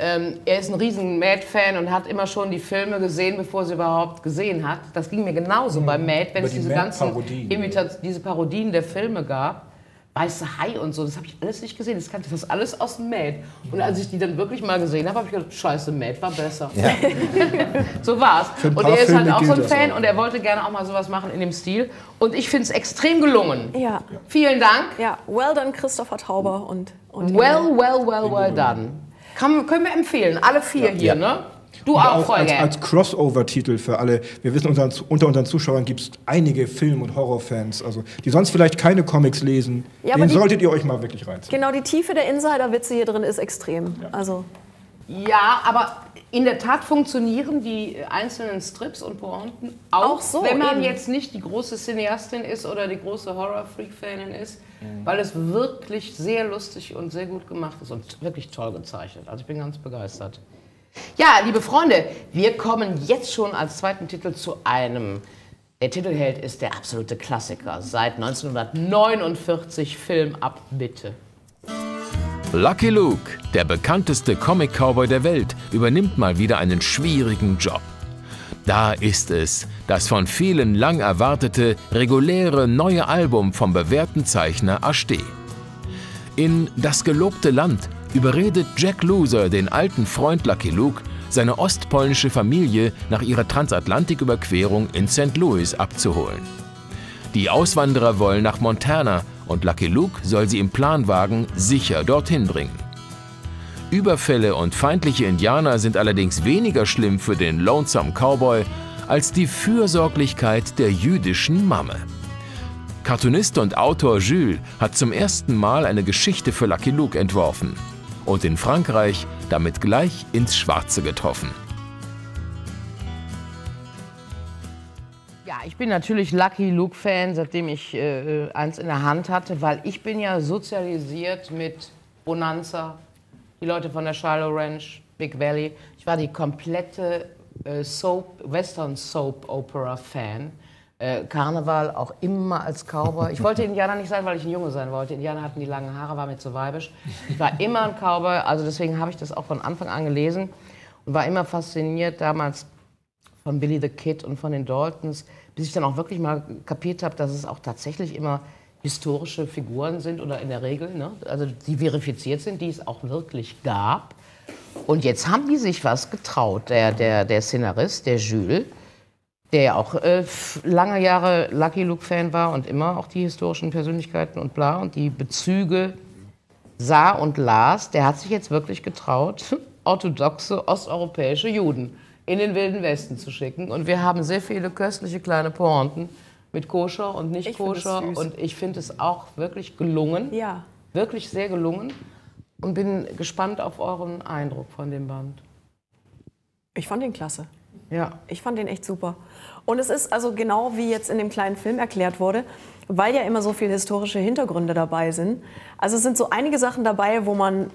Ähm, er ist ein riesen Mad-Fan und hat immer schon die Filme gesehen, bevor sie überhaupt gesehen hat. Das ging mir genauso bei Mad, wenn Über es die diese ganzen Mad-Parodien, Imita- diese Parodien der Filme gab. Weiße Hai und so, das habe ich alles nicht gesehen. Das kannte das alles aus dem Mad. Und als ich die dann wirklich mal gesehen habe, habe ich gedacht, scheiße, Mad war besser. Ja. [LAUGHS] So war's. Und er ist halt Filme auch so ein Fan auch. und er wollte gerne auch mal sowas machen in dem Stil. Und ich finde es extrem gelungen. Ja. Vielen Dank. Ja, well done, Christopher Tauber und, und Well, well, well, well done. Kann, können wir empfehlen, alle vier hier, Ja. ne? Du Und auch, auch als, als Crossover-Titel für alle. Wir wissen, unseren, unter unseren Zuschauern gibt es einige Film- und Horrorfans, also, die sonst vielleicht keine Comics lesen. Ja, Den die- solltet ihr euch mal wirklich reinziehen. Genau, die Tiefe der Insider-Witze hier drin ist extrem. Also, Ja, aber in der Tat funktionieren die einzelnen Strips und Pointen auch, Auch so, wenn man eben. jetzt nicht die große Cineastin ist oder die große Horror-Freak-Fanin ist, weil es wirklich sehr lustig und sehr gut gemacht ist und wirklich toll gezeichnet. Also ich bin ganz begeistert. Ja, liebe Freunde, wir kommen jetzt schon als zweiten Titel zu einem. Der Titelheld ist der absolute Klassiker. Seit 1949 Film ab Bitte. Lucky Luke, der bekannteste Comic-Cowboy der Welt, übernimmt mal wieder einen schwierigen Job. Da ist es, das von vielen lang erwartete, reguläre neue Album vom bewährten Zeichner Aste. In Das gelobte Land überredet Jack Loser den alten Freund Lucky Luke, seine ostpolnische Familie nach ihrer Transatlantiküberquerung in St. Louis abzuholen. Die Auswanderer wollen nach Montana und Lucky Luke soll sie im Planwagen sicher dorthin bringen. Überfälle und feindliche Indianer sind allerdings weniger schlimm für den Lonesome Cowboy als die Fürsorglichkeit der jüdischen Mamme. Cartoonist und Autor Jules hat zum ersten Mal eine Geschichte für Lucky Luke entworfen und in Frankreich damit gleich ins Schwarze getroffen. Ja, ich bin natürlich Lucky Luke-Fan, seitdem ich äh, eins in der Hand hatte, weil ich bin ja sozialisiert mit Bonanza, die Leute von der Shiloh Ranch, Big Valley. Ich war die komplette äh, Soap, Western Soap Opera Fan. Äh, Karneval auch immer als Cowboy. Ich wollte Indianer nicht sein, weil ich ein Junge sein wollte. Indianer hatten die langen Haare, war mir zu weibisch. Ich war immer ein Cowboy, also deswegen habe ich das auch von Anfang an gelesen und war immer fasziniert damals von Billy the Kid und von den Daltons, bis ich dann auch wirklich mal kapiert habe, dass es auch tatsächlich immer historische Figuren sind oder in der Regel, ne? also die verifiziert sind, die es auch wirklich gab. Und jetzt haben die sich was getraut. Der, der, der Szenarist, der Jules, der ja auch äh, lange Jahre Lucky Luke-Fan war und immer auch die historischen Persönlichkeiten und bla und die Bezüge sah und las, der hat sich jetzt wirklich getraut, [LAUGHS] orthodoxe osteuropäische Juden in den Wilden Westen zu schicken. Und wir haben sehr viele köstliche kleine Pointen mit Koscher und nicht Ich Koscher. Und ich finde es auch wirklich gelungen. ja. Wirklich sehr gelungen. Und bin gespannt auf euren Eindruck von dem Band. Ich fand ihn klasse. Ja. Ich fand den echt super. Und es ist also genau wie jetzt in dem kleinen Film erklärt wurde, weil ja immer so viele historische Hintergründe dabei sind. Also es sind so einige Sachen dabei, wo man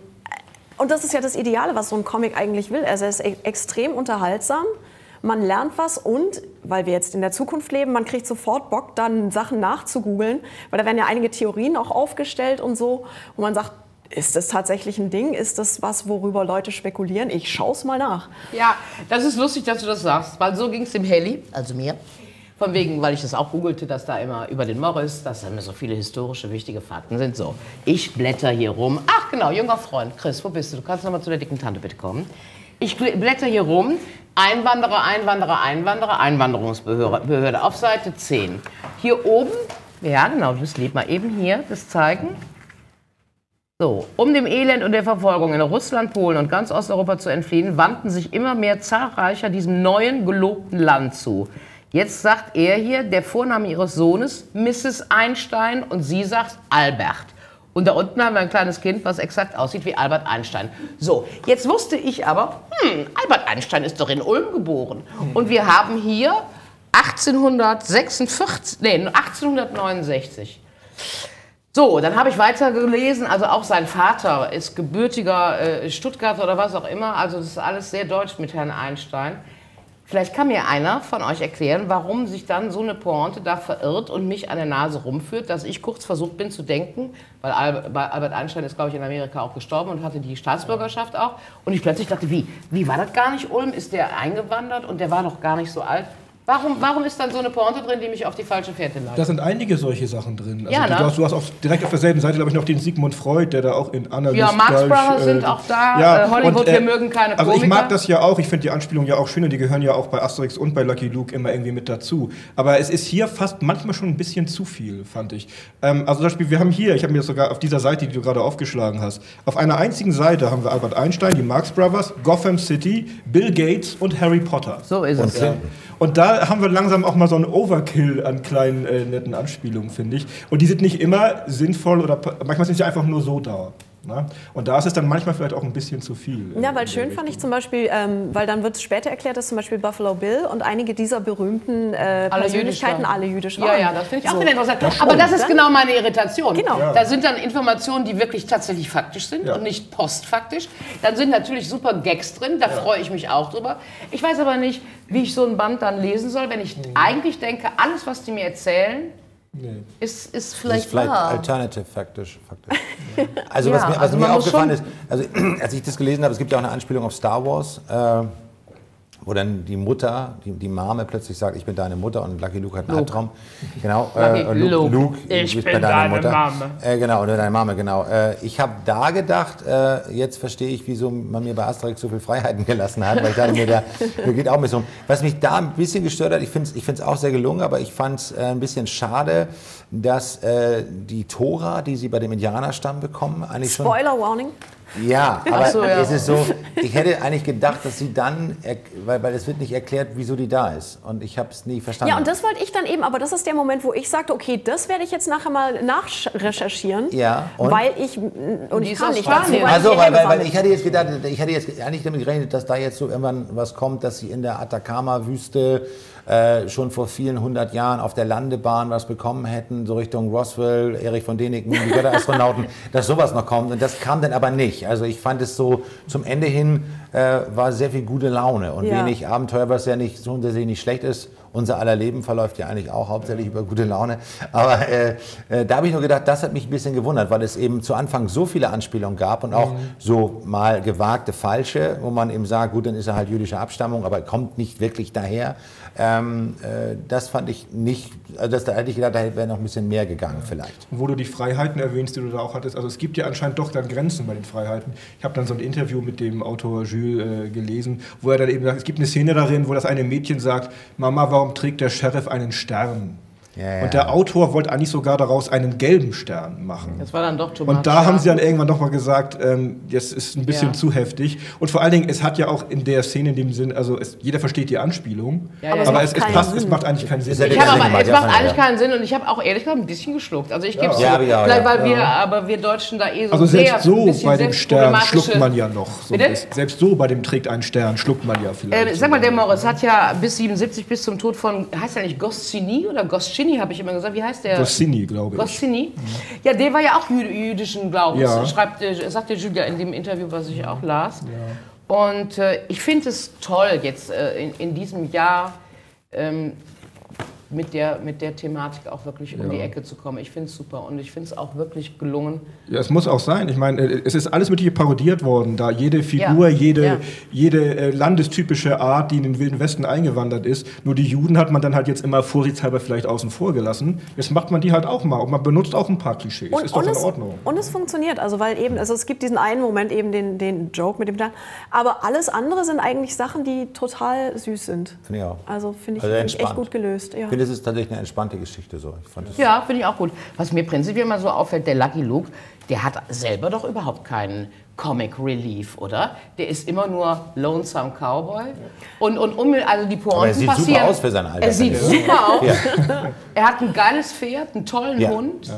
und das ist ja das Ideale, was so ein Comic eigentlich will. Also er ist extrem unterhaltsam. Man lernt was und, weil wir jetzt in der Zukunft leben, man kriegt sofort Bock, dann Sachen nachzugoogeln, weil da werden ja einige Theorien auch aufgestellt und so, wo man sagt, ist das tatsächlich ein Ding? Ist das was, worüber Leute spekulieren? Ich schaue es mal nach. Ja, das ist lustig, dass du das sagst, weil so ging es dem Heli, also mir. Von wegen, weil ich das auch googelte, dass da immer über den Morris, dass da immer so viele historische, wichtige Fakten sind. So, ich blätter hier rum. Ach genau, junger Freund, Chris, wo bist du? Du kannst noch mal zu der dicken Tante bitte kommen. Ich blätter hier rum. Einwanderer, Einwanderer, Einwanderer, Einwanderungsbehörde auf Seite 10. Hier oben, ja genau, das lieb mal eben hier, das zeigen. So, um dem Elend und der Verfolgung in Russland, Polen und ganz Osteuropa zu entfliehen, wandten sich immer mehr zahlreicher diesem neuen gelobten Land zu. Jetzt sagt er hier, der Vorname ihres Sohnes, Mrs. Einstein, und sie sagt Albert. Und da unten haben wir ein kleines Kind, was exakt aussieht wie Albert Einstein. So, jetzt wusste ich aber, hm, Albert Einstein ist doch in Ulm geboren. Und wir haben hier 1846, nee, 1869. So, dann habe ich weiter gelesen, also auch sein Vater ist gebürtiger äh, Stuttgarter oder was auch immer, also das ist alles sehr deutsch mit Herrn Einstein. Vielleicht kann mir einer von euch erklären, warum sich dann so eine Pointe da verirrt und mich an der Nase rumführt, dass ich kurz versucht bin zu denken, weil Albert Einstein ist, glaube ich, in Amerika auch gestorben und hatte die Staatsbürgerschaft auch. Und ich plötzlich dachte, wie, wie war das gar nicht Ulm? Ist der eingewandert und der war doch gar nicht so alt? Warum, warum ist dann so eine Pointe drin, die mich auf die falsche Fährte leitet? Da sind einige solche Sachen drin. Also Ja, du, ne? du hast, du hast auf, direkt auf derselben Seite, glaube ich, noch den Sigmund Freud, der da auch in Analyst Ja, Marx Brothers sind auch da. Äh, Hollywood, wir mögen keine Also ich mag das ja auch, ich finde die Anspielungen ja auch schön und die gehören ja auch bei Asterix und bei Lucky Luke immer irgendwie mit dazu. Aber es ist hier fast manchmal schon ein bisschen zu viel, fand ich. Ähm, also zum Beispiel, wir haben hier, ich habe mir das sogar auf dieser Seite, die du gerade aufgeschlagen hast, auf einer einzigen Seite haben wir Albert Einstein, die Marx Brothers, Gotham City, Bill Gates und Harry Potter. So ist es. Clinton. Und da haben wir langsam auch mal so einen Overkill an kleinen, äh, netten Anspielungen, finde ich. Und die sind nicht immer sinnvoll oder manchmal sind sie einfach nur so da. Ne? Und da ist es dann manchmal vielleicht auch ein bisschen zu viel. Ja, weil schön fand ich Richtung. zum Beispiel, ähm, weil dann wird später erklärt, dass zum Beispiel Buffalo Bill und einige dieser berühmten äh, Alle Persönlichkeiten jüdisch waren. alle jüdisch Ja, waren. ja, das finde ich auch So. wieder interessant. Aber das ist genau meine Irritation. Genau. Ja. Da sind dann Informationen, die wirklich tatsächlich faktisch sind Ja. und nicht postfaktisch. Dann sind natürlich super Gags drin, da freue ich mich auch drüber. Ich weiß aber nicht, wie ich so ein Band dann lesen soll, wenn ich eigentlich denke, alles, was die mir erzählen, ist, ist Das vielleicht, ist vielleicht wahr. alternative faktisch. faktisch. [LAUGHS] Also Ja, was mir, was also mir aufgefallen ist, also [CLEARS THROAT] als ich das gelesen habe, es gibt ja auch eine Anspielung auf Star Wars, äh, wo dann die Mutter, die, die Mame plötzlich sagt, ich bin deine Mutter und Lucky Luke hat einen Albtraum. Genau, äh, Luke, Luke, Luke, ich bist bin bei deiner deine Mutter. Mame. Äh, genau, oder deine Mame, genau. Äh, ich habe da gedacht, äh, jetzt verstehe ich, wieso man mir bei Asterix so viel Freiheiten gelassen hat, weil ich dachte mir, da geht auch ein bisschen um. Was mich da ein bisschen gestört hat, ich finde es ich find's auch sehr gelungen, aber ich fand es äh, ein bisschen schade, dass äh, die Tora, die sie bei dem Indianerstamm bekommen, eigentlich schon... Spoiler Warning. Ja, aber so, ja. es ist so, ich hätte eigentlich gedacht, dass sie dann, weil, weil es wird nicht erklärt, wieso die da ist. Und ich habe es nie verstanden. Ja, und das wollte ich dann eben, aber das ist der Moment, wo ich sagte, okay, das werde ich jetzt nachher mal nachrecherchieren. Ja, und? Weil ich, und ich kann nicht, Spanien. weil also, ich weil, weil, weil ich hatte jetzt gedacht, ich hatte jetzt eigentlich damit gerechnet, dass da jetzt so irgendwann was kommt, dass sie in der Atacama-Wüste äh, schon vor vielen hundert Jahren auf der Landebahn was bekommen hätten, so Richtung Roswell, Erich von Däniken, die Götterastronauten, [LAUGHS] dass sowas noch kommt. Und das kam dann aber nicht. Also ich fand es so, zum Ende hin äh, war sehr viel gute Laune und Ja. wenig Abenteuer, was ja nicht so untersehen nicht schlecht ist. Unser aller Leben verläuft ja eigentlich auch hauptsächlich über gute Laune. Aber äh, äh, da habe ich nur gedacht, das hat mich ein bisschen gewundert, weil es eben zu Anfang so viele Anspielungen gab und auch so mal gewagte falsche, wo man eben sagt, gut, dann ist er halt jüdischer Abstammung, aber er kommt nicht wirklich daher. Ähm, äh, das fand ich nicht, also das, da hätte ich gedacht, da wäre noch ein bisschen mehr gegangen vielleicht. Und wo du die Freiheiten erwähnst, die du da auch hattest, also es gibt ja anscheinend doch dann Grenzen bei den Freiheiten. Ich habe dann so ein Interview mit dem Autor Jules äh, gelesen, wo er dann eben sagt, es gibt eine Szene darin, wo das eine Mädchen sagt, Mama, warum trägt der Sheriff einen Stern? Ja, ja. Und der Autor wollte eigentlich sogar daraus einen gelben Stern machen. Das war dann doch too much, Und da ja. haben sie dann irgendwann nochmal gesagt, ähm, das ist ein bisschen Ja. zu heftig. Und vor allen Dingen, es hat ja auch in der Szene in dem Sinn, also es, jeder versteht die Anspielung, Ja, ja, aber ja. es, es, macht passt, keinen es Sinn. macht eigentlich keinen Sinn. Ja Ich habe Sinn aber, es ja, macht eigentlich ja. keinen Sinn und ich habe auch ehrlich gesagt ein bisschen geschluckt. Also ich gebe es Ja, ich auch, weil, ja. weil wir, aber wir Deutschen da eh so Also sehr selbst so bei dem Stern schluckt man ja noch. So ein Bitte? bisschen. Selbst so bei dem trägt einen Stern schluckt man ja vielleicht. Äh, sag mal, der Morris hat ja bis 77, bis zum Tod von, heißt er nicht Goscinny oder Goscinny, habe ich immer gesagt. Wie heißt der? Goscinny, glaube ich. Goscinny? Ja, der war ja auch jü jüdischen Glaubens, Ja. schreibt, äh, sagt der Julia in dem Interview, was ich auch las. Und äh, ich finde es toll, jetzt äh, in, in diesem Jahr ähm, mit der, mit der Thematik auch wirklich um die Ecke zu kommen. Ich finde es super und ich finde es auch wirklich gelungen. Ja, es muss auch sein. Ich meine, äh, es ist alles Mögliche parodiert worden. Da jede Figur, Ja, jede, ja. jede äh, landestypische Art, die in den Wilden Westen eingewandert ist. Nur die Juden hat man dann halt jetzt immer vorsichtshalber vielleicht außen vor gelassen. Jetzt macht man die halt auch mal und man benutzt auch ein paar Klischees. Und, ist doch in es, Ordnung. und es funktioniert, also weil eben, also es gibt diesen einen Moment eben den, den Joke mit dem Plan, aber alles andere sind eigentlich Sachen, die total süß sind. Finde ich auch. Also finde ich, Also find ich echt gut gelöst. Ja. Ich finde, es ist tatsächlich eine entspannte Geschichte so. Ich fand das Ja, finde ich auch gut. Was mir prinzipiell mal so auffällt, der Lucky Luke, der hat selber doch überhaupt keinen Comic Relief, oder? Der ist immer nur Lonesome Cowboy. Und, und um, also die Pointen Aber er sieht super passieren. aus für sein Alter, Er sieht super aus. Ja. [LAUGHS] Er hat ein geiles Pferd, einen tollen Ja. Hund. Äh,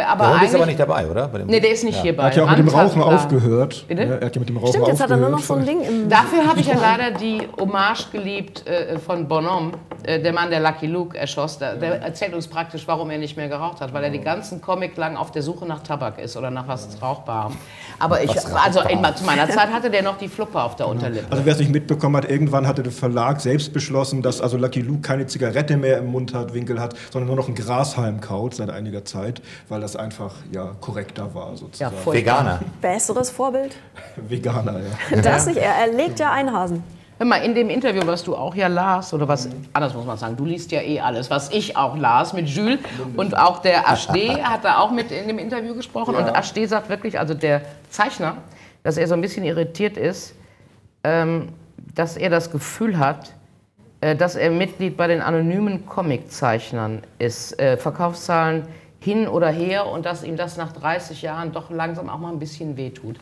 aber Der Hund ist aber nicht dabei, oder? Bei dem- Nee, der ist nicht hierbei. Er hat ja auch mit dem Rauchen aufgehört. Bitte? Ja, er hat ja mit dem Rauchen Stimmt, jetzt hat er nur noch so ein Ding im. Dafür habe ich ja leider die Hommage geliebt äh, von Bonhomme, äh, der Mann, der Lucky Luke erschoss. Der, der erzählt uns praktisch, warum er nicht mehr geraucht hat, weil er die ganzen Comic lang auf der Suche nach Tabak ist oder nach was Rauchbarem. Aber ich, also in, zu meiner Zeit hatte der noch die Fluppe auf der Unterlippe. Also wer es nicht mitbekommen hat, irgendwann hatte der Verlag selbst beschlossen, dass also Lucky Luke keine Zigarette mehr im Mund hat, Winkel hat, sondern nur noch einen Grashalm kaut seit einiger Zeit, weil das einfach ja korrekter war ja, sozusagen. furchtbar. Veganer. Besseres Vorbild? Veganer, ja. [LAUGHS] Das nicht, er, er legt ja einen Hasen. Hör mal, in dem Interview, was du auch ja las, oder was, anders muss man sagen, du liest ja eh alles, was ich auch las mit Jules und auch der Ashde hat da auch mit in dem Interview gesprochen und Ashde sagt wirklich, also der Zeichner, dass er so ein bisschen irritiert ist, ähm, dass er das Gefühl hat, äh, dass er Mitglied bei den anonymen Comiczeichnern ist. Äh, Verkaufszahlen hin oder her und dass ihm das nach 30 Jahren doch langsam auch mal ein bisschen wehtut.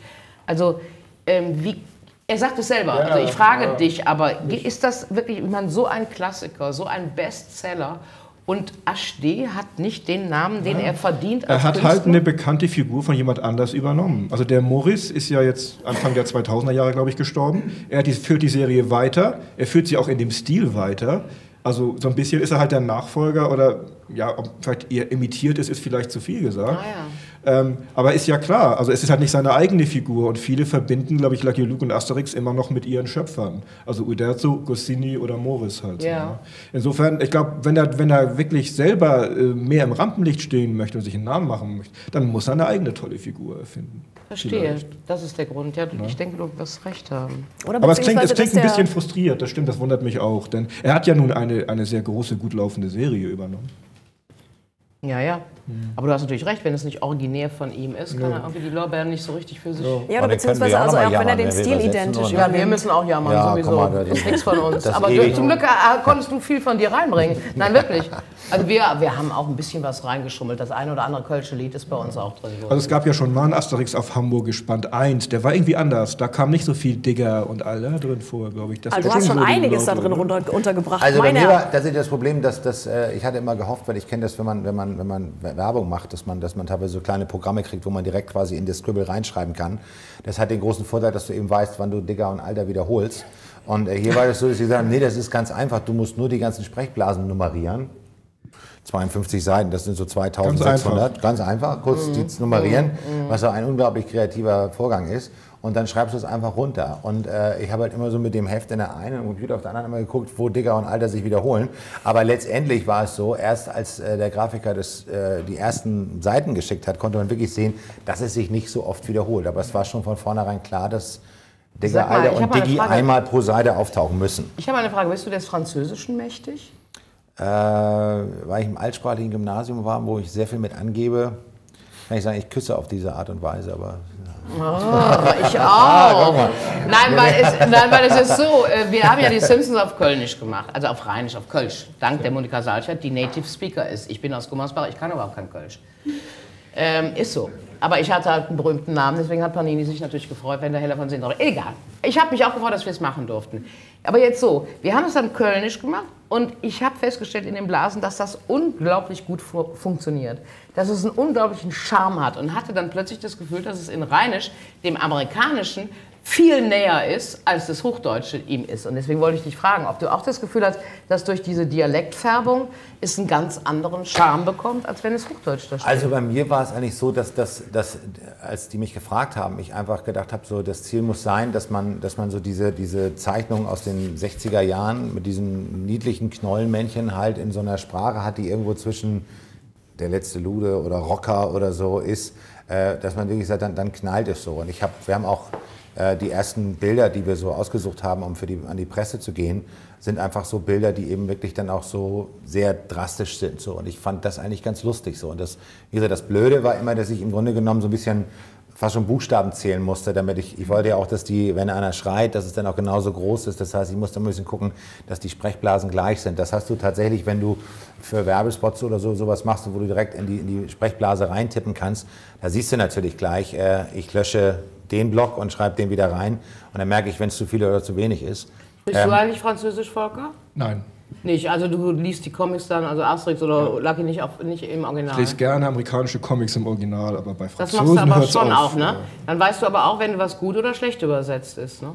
Also, ähm, wie, er sagt es selber. also ich frage dich, aber ist das wirklich, ich meine, so ein Klassiker, so ein Bestseller und Ashde hat nicht den Namen, den er verdient als Er hat Künstler? halt eine bekannte Figur von jemand anders übernommen. Also der Morris ist ja jetzt Anfang der 2000er Jahre, glaube ich, gestorben. Er die, führt die Serie weiter. Er führt sie auch in dem Stil weiter. Also so ein bisschen ist er halt der Nachfolger oder ja, ob vielleicht eher imitiert ist, ist vielleicht zu viel gesagt. Ah, ähm, aber ist ja klar, also es ist halt nicht seine eigene Figur und viele verbinden, glaube ich, Lucky Luke und Asterix immer noch mit ihren Schöpfern. Also Uderzo, Goscinny oder Morris halt. so, Ja. ne? Insofern, ich glaube, wenn er, wenn er wirklich selber äh, mehr im Rampenlicht stehen möchte und sich einen Namen machen möchte, dann muss er eine eigene tolle Figur erfinden. Verstehe, Vielleicht. das ist der Grund. Ja, ich denke, du wirst recht haben. Oder Aber es klingt, es klingt ein bisschen frustriert, das stimmt, das wundert mich auch. Denn er hat ja nun eine, eine sehr große, gut laufende Serie übernommen. Ja, ja. Hm. Aber du hast natürlich recht, wenn es nicht originär von ihm ist, kann er irgendwie die Lorbeeren nicht so richtig für sich. Ja, Oh, oder beziehungsweise ja auch also auch wenn er den Stil identisch oder? Ja, wir müssen auch jammern, Ja, sowieso. mal, das- ist nichts von uns. Aber du, zum Glück äh, konntest du viel von dir reinbringen. Nein, wirklich. Also wir, wir haben auch ein bisschen was reingeschummelt. Das eine oder andere Kölsche Lied ist bei uns auch drin. Also es gab ja schon mal einen Asterix auf Hamburg gespannt 1, der war irgendwie anders. Da kam nicht so viel Digger und all da drin vor, glaube ich. Das Also du war hast schon so einiges da drin runter, untergebracht. Also bei mir war tatsächlich das Problem, dass das, äh, ich hatte immer gehofft, weil ich kenne das, wenn man, wenn man, wenn man Werbung macht, dass man, dass man teilweise so kleine Programme kriegt, wo man direkt quasi in das Scribble reinschreiben kann. Das hat den großen Vorteil, dass du eben weißt, wann du Digger und Alter wiederholst. Und äh, hier war das so, dass sie gesagt haben, nee, das ist ganz einfach, du musst nur die ganzen Sprechblasen nummerieren. 52 Seiten, das sind so 2600. Ganz einfach, kurz die nummerieren, was auch ein unglaublich kreativer Vorgang ist. Und dann schreibst du es einfach runter. Und äh, ich habe halt immer so mit dem Heft in der einen und Computer auf der anderen immer geguckt, wo Digger und Alter sich wiederholen. Aber letztendlich war es so, erst als äh, der Grafiker das, äh, die ersten Seiten geschickt hat, konnte man wirklich sehen, dass es sich nicht so oft wiederholt. Aber es war schon von vornherein klar, dass Digger, mal, Alter und Diggi Frage. einmal pro Seite auftauchen müssen. Ich habe eine Frage. Bist du des Französischen mächtig? Äh, weil ich im altsprachigen Gymnasium war, wo ich sehr viel mit angebe, kann ich sagen, ich küsse auf diese Art und Weise, aber Oh, ich [LAUGHS] auch. Nein, weil es, [LAUGHS] nein, weil es ist so, äh, wir haben ja die Simpsons auf Kölnisch gemacht, also auf Rheinisch, auf Kölsch, dank der Monika Salchert, die Native Speaker ist. Ich bin aus Gummersbach, ich kann überhaupt kein Kölsch. Ähm, ist so. Aber ich hatte halt einen berühmten Namen, deswegen hat Panini sich natürlich gefreut, wenn der Heller von Sinn Egal. Ich habe mich auch gefreut, dass wir es machen durften. Aber jetzt so, wir haben es dann Kölnisch gemacht und ich habe festgestellt in den Blasen, dass das unglaublich gut fu funktioniert. Dass es einen unglaublichen Charme hat und hatte dann plötzlich das Gefühl, dass es in Rheinisch, dem Amerikanischen, viel näher ist, als das Hochdeutsche ihm ist. Und deswegen wollte ich dich fragen, ob du auch das Gefühl hast, dass durch diese Dialektfärbung es einen ganz anderen Charme bekommt, als wenn es Hochdeutsch da steht. Also bei mir war es eigentlich so, dass, dass, dass als die mich gefragt haben, ich einfach gedacht habe, so das Ziel muss sein, dass man, dass man so diese, diese Zeichnung aus den 60er Jahren mit diesen niedlichen Knollenmännchen halt in so einer Sprache hat, die irgendwo zwischen der letzte Lude oder Rocker oder so ist, äh, dass man wirklich sagt, dann, dann knallt es so. Und ich habe, wir haben auch die ersten Bilder, die wir so ausgesucht haben, um für die, an die Presse zu gehen, sind einfach so Bilder, die eben wirklich dann auch so sehr drastisch sind. So. Und ich fand das eigentlich ganz lustig so. Und das, wie gesagt, das Blöde war immer, dass ich im Grunde genommen so ein bisschen fast schon Buchstaben zählen musste, damit ich, ich wollte ja auch, dass die, wenn einer schreit, dass es dann auch genauso groß ist. Das heißt, ich musste ein bisschen gucken, dass die Sprechblasen gleich sind. Das hast du tatsächlich, wenn du für Werbespots oder so sowas machst, wo du direkt in die, in die Sprechblase reintippen kannst, da siehst du natürlich gleich, äh, ich lösche den Block und schreibe den wieder rein. Und dann merke ich, wenn es zu viel oder zu wenig ist. Bist ähm, du eigentlich Französisch, Volker? Nein. Nicht, also du liest die Comics dann, also Asterix oder Lucky nicht, auf, nicht im Original. Ich lese gerne amerikanische Comics im Original, aber bei Franzosen Das machst du aber schon auf, auch, ne? Dann weißt du aber auch, wenn was gut oder schlecht übersetzt ist, ne?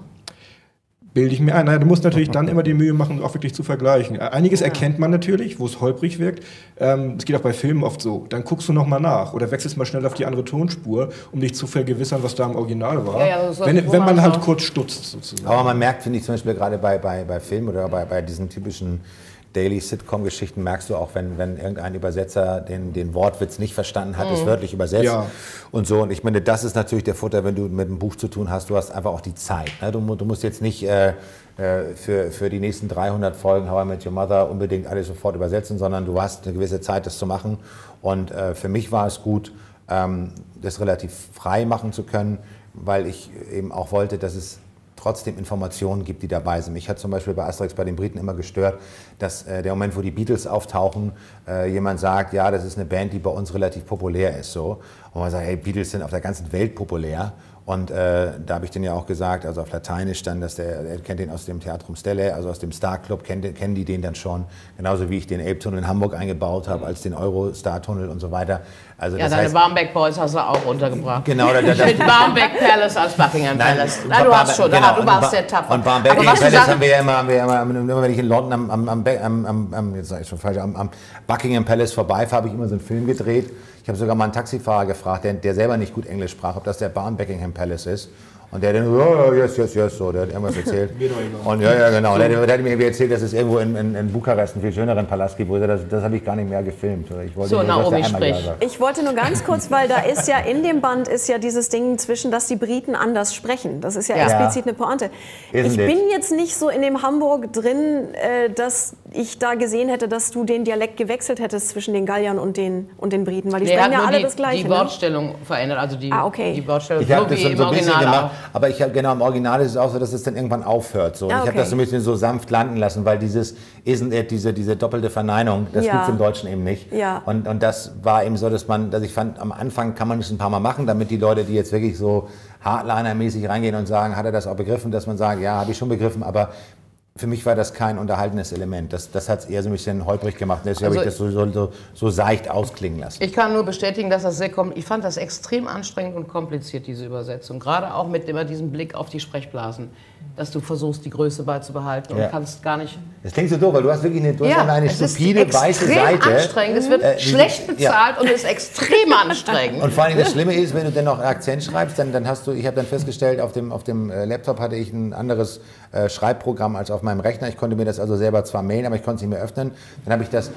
Bilde ich mir ein. Naja, du musst natürlich dann immer die [LAUGHS] Mühe machen, auch wirklich zu vergleichen. Einiges ja. erkennt man natürlich, wo es holprig wirkt. Ähm, das geht auch bei Filmen oft so. Dann guckst du nochmal nach oder wechselst mal schnell auf die andere Tonspur, um dich zu vergewissern, was da im Original war. Ja, ja, wenn, wenn man halt kurz stutzt sozusagen. Aber man merkt, finde ich zum Beispiel gerade bei, bei, bei Filmen oder bei, bei diesen typischen Daily Sitcom-Geschichten merkst du auch, wenn, wenn irgendein Übersetzer den, den Wortwitz nicht verstanden hat, mhm. es wörtlich übersetzt ja. und so. Und ich meine, das ist natürlich der Vorteil, wenn du mit einem Buch zu tun hast. Du hast einfach auch die Zeit. Ne? Du, du, musst jetzt nicht äh, äh für, für die nächsten 300 Folgen How I Met Your Mother unbedingt alles sofort übersetzen, sondern du hast eine gewisse Zeit, das zu machen. Und äh, für mich war es gut, ähm, das relativ frei machen zu können, weil ich eben auch wollte, dass es trotzdem Informationen gibt, die dabei sind. Mich hat zum Beispiel bei Asterix bei den Briten immer gestört, dass äh, der Moment, wo die Beatles auftauchen, äh, jemand sagt, ja, das ist eine Band, die bei uns relativ populär ist. So. Und man sagt, hey, Beatles sind auf der ganzen Welt populär. Und äh, da habe ich den ja auch gesagt, also auf Lateinisch dann, dass der, er kennt den aus dem Theatrum Stelle, also aus dem Star Club, kennen, kennen die den dann schon. Genauso wie ich den Elbtunnel in Hamburg eingebaut habe, als den Euro-Star-Tunnel und so weiter. Also ja, deine Barmbek Boys hast du auch untergebracht. Genau. Da, da, [LAUGHS] Mit Barmbek Palace als Buckingham Nein, Palace. Nein, du hast schon, genau, du warst sehr tapfer. Und Barmbek Palace haben wir ja immer, haben wir immer, immer, wenn ich in London am, am, am, am, jetzt sag ich schon falsch, am, am Buckingham Palace vorbeifahre, habe ich immer so einen Film gedreht. Ich habe sogar mal einen Taxifahrer gefragt, der, der selber nicht gut Englisch sprach, ob das der Barn Buckingham Palace ist. Und der dann, ja, yes, yes, yes, so, der hat irgendwas erzählt. [LAUGHS] und ja, ja, genau. Der, der hat mir erzählt, dass es irgendwo in, in, in Bukarest einen viel schöneren Palast gibt, wo er, das, das habe ich gar nicht mehr gefilmt. Ich wollte so, nur, Naomi, sprich. Ich wollte nur ganz kurz, weil da ist ja in dem Band ist ja dieses Ding zwischen, dass die Briten anders sprechen. Das ist ja, ja. explizit eine Pointe. Isn't ich bin jetzt nicht so in dem Hamburg drin, äh, dass ich da gesehen hätte, dass du den Dialekt gewechselt hättest zwischen den Galliern und den, und den Briten, weil die nee, sprechen ja alle die, das Gleiche. Die ne? Wortstellung ne? verändert, also die, ah, okay. die Wortstellung ich so das so ein bisschen gemacht, aber ich genau im Original ist es auch so, dass es dann irgendwann aufhört. So. Ah, okay. Ich habe das so ein bisschen so sanft landen lassen, weil dieses isn't it, diese, diese doppelte Verneinung, das ja. gibt es im Deutschen eben nicht. Ja. Und, und das war eben so, dass man, dass ich fand, am Anfang kann man es ein paar Mal machen, damit die Leute, die jetzt wirklich so Hardliner-mäßig reingehen und sagen, hat er das auch begriffen, dass man sagt, ja, habe ich schon begriffen, aber für mich war das kein unterhaltenes Element. Das, das hat es eher so ein bisschen holprig gemacht. Deswegen also habe ich das so, so, so, seicht ausklingen lassen. Ich kann nur bestätigen, dass das sehr kommt. Ich fand das extrem anstrengend und kompliziert, diese Übersetzung. Gerade auch mit immer diesem Blick auf die Sprechblasen dass du versuchst, die Größe beizubehalten ja. und kannst gar nicht. Das klingt so doof, weil du hast wirklich eine, du ja, hast eine stupide weiße Seite. anstrengend. Es wird äh, schlecht bezahlt ja. und ist extrem anstrengend. Und vor allem das Schlimme ist, wenn du dann noch Akzent schreibst, dann, dann hast du, ich habe dann festgestellt, auf dem, auf dem äh, Laptop hatte ich ein anderes äh, Schreibprogramm als auf meinem Rechner. Ich konnte mir das also selber zwar mailen, aber ich konnte es nicht mehr öffnen. Dann habe ich das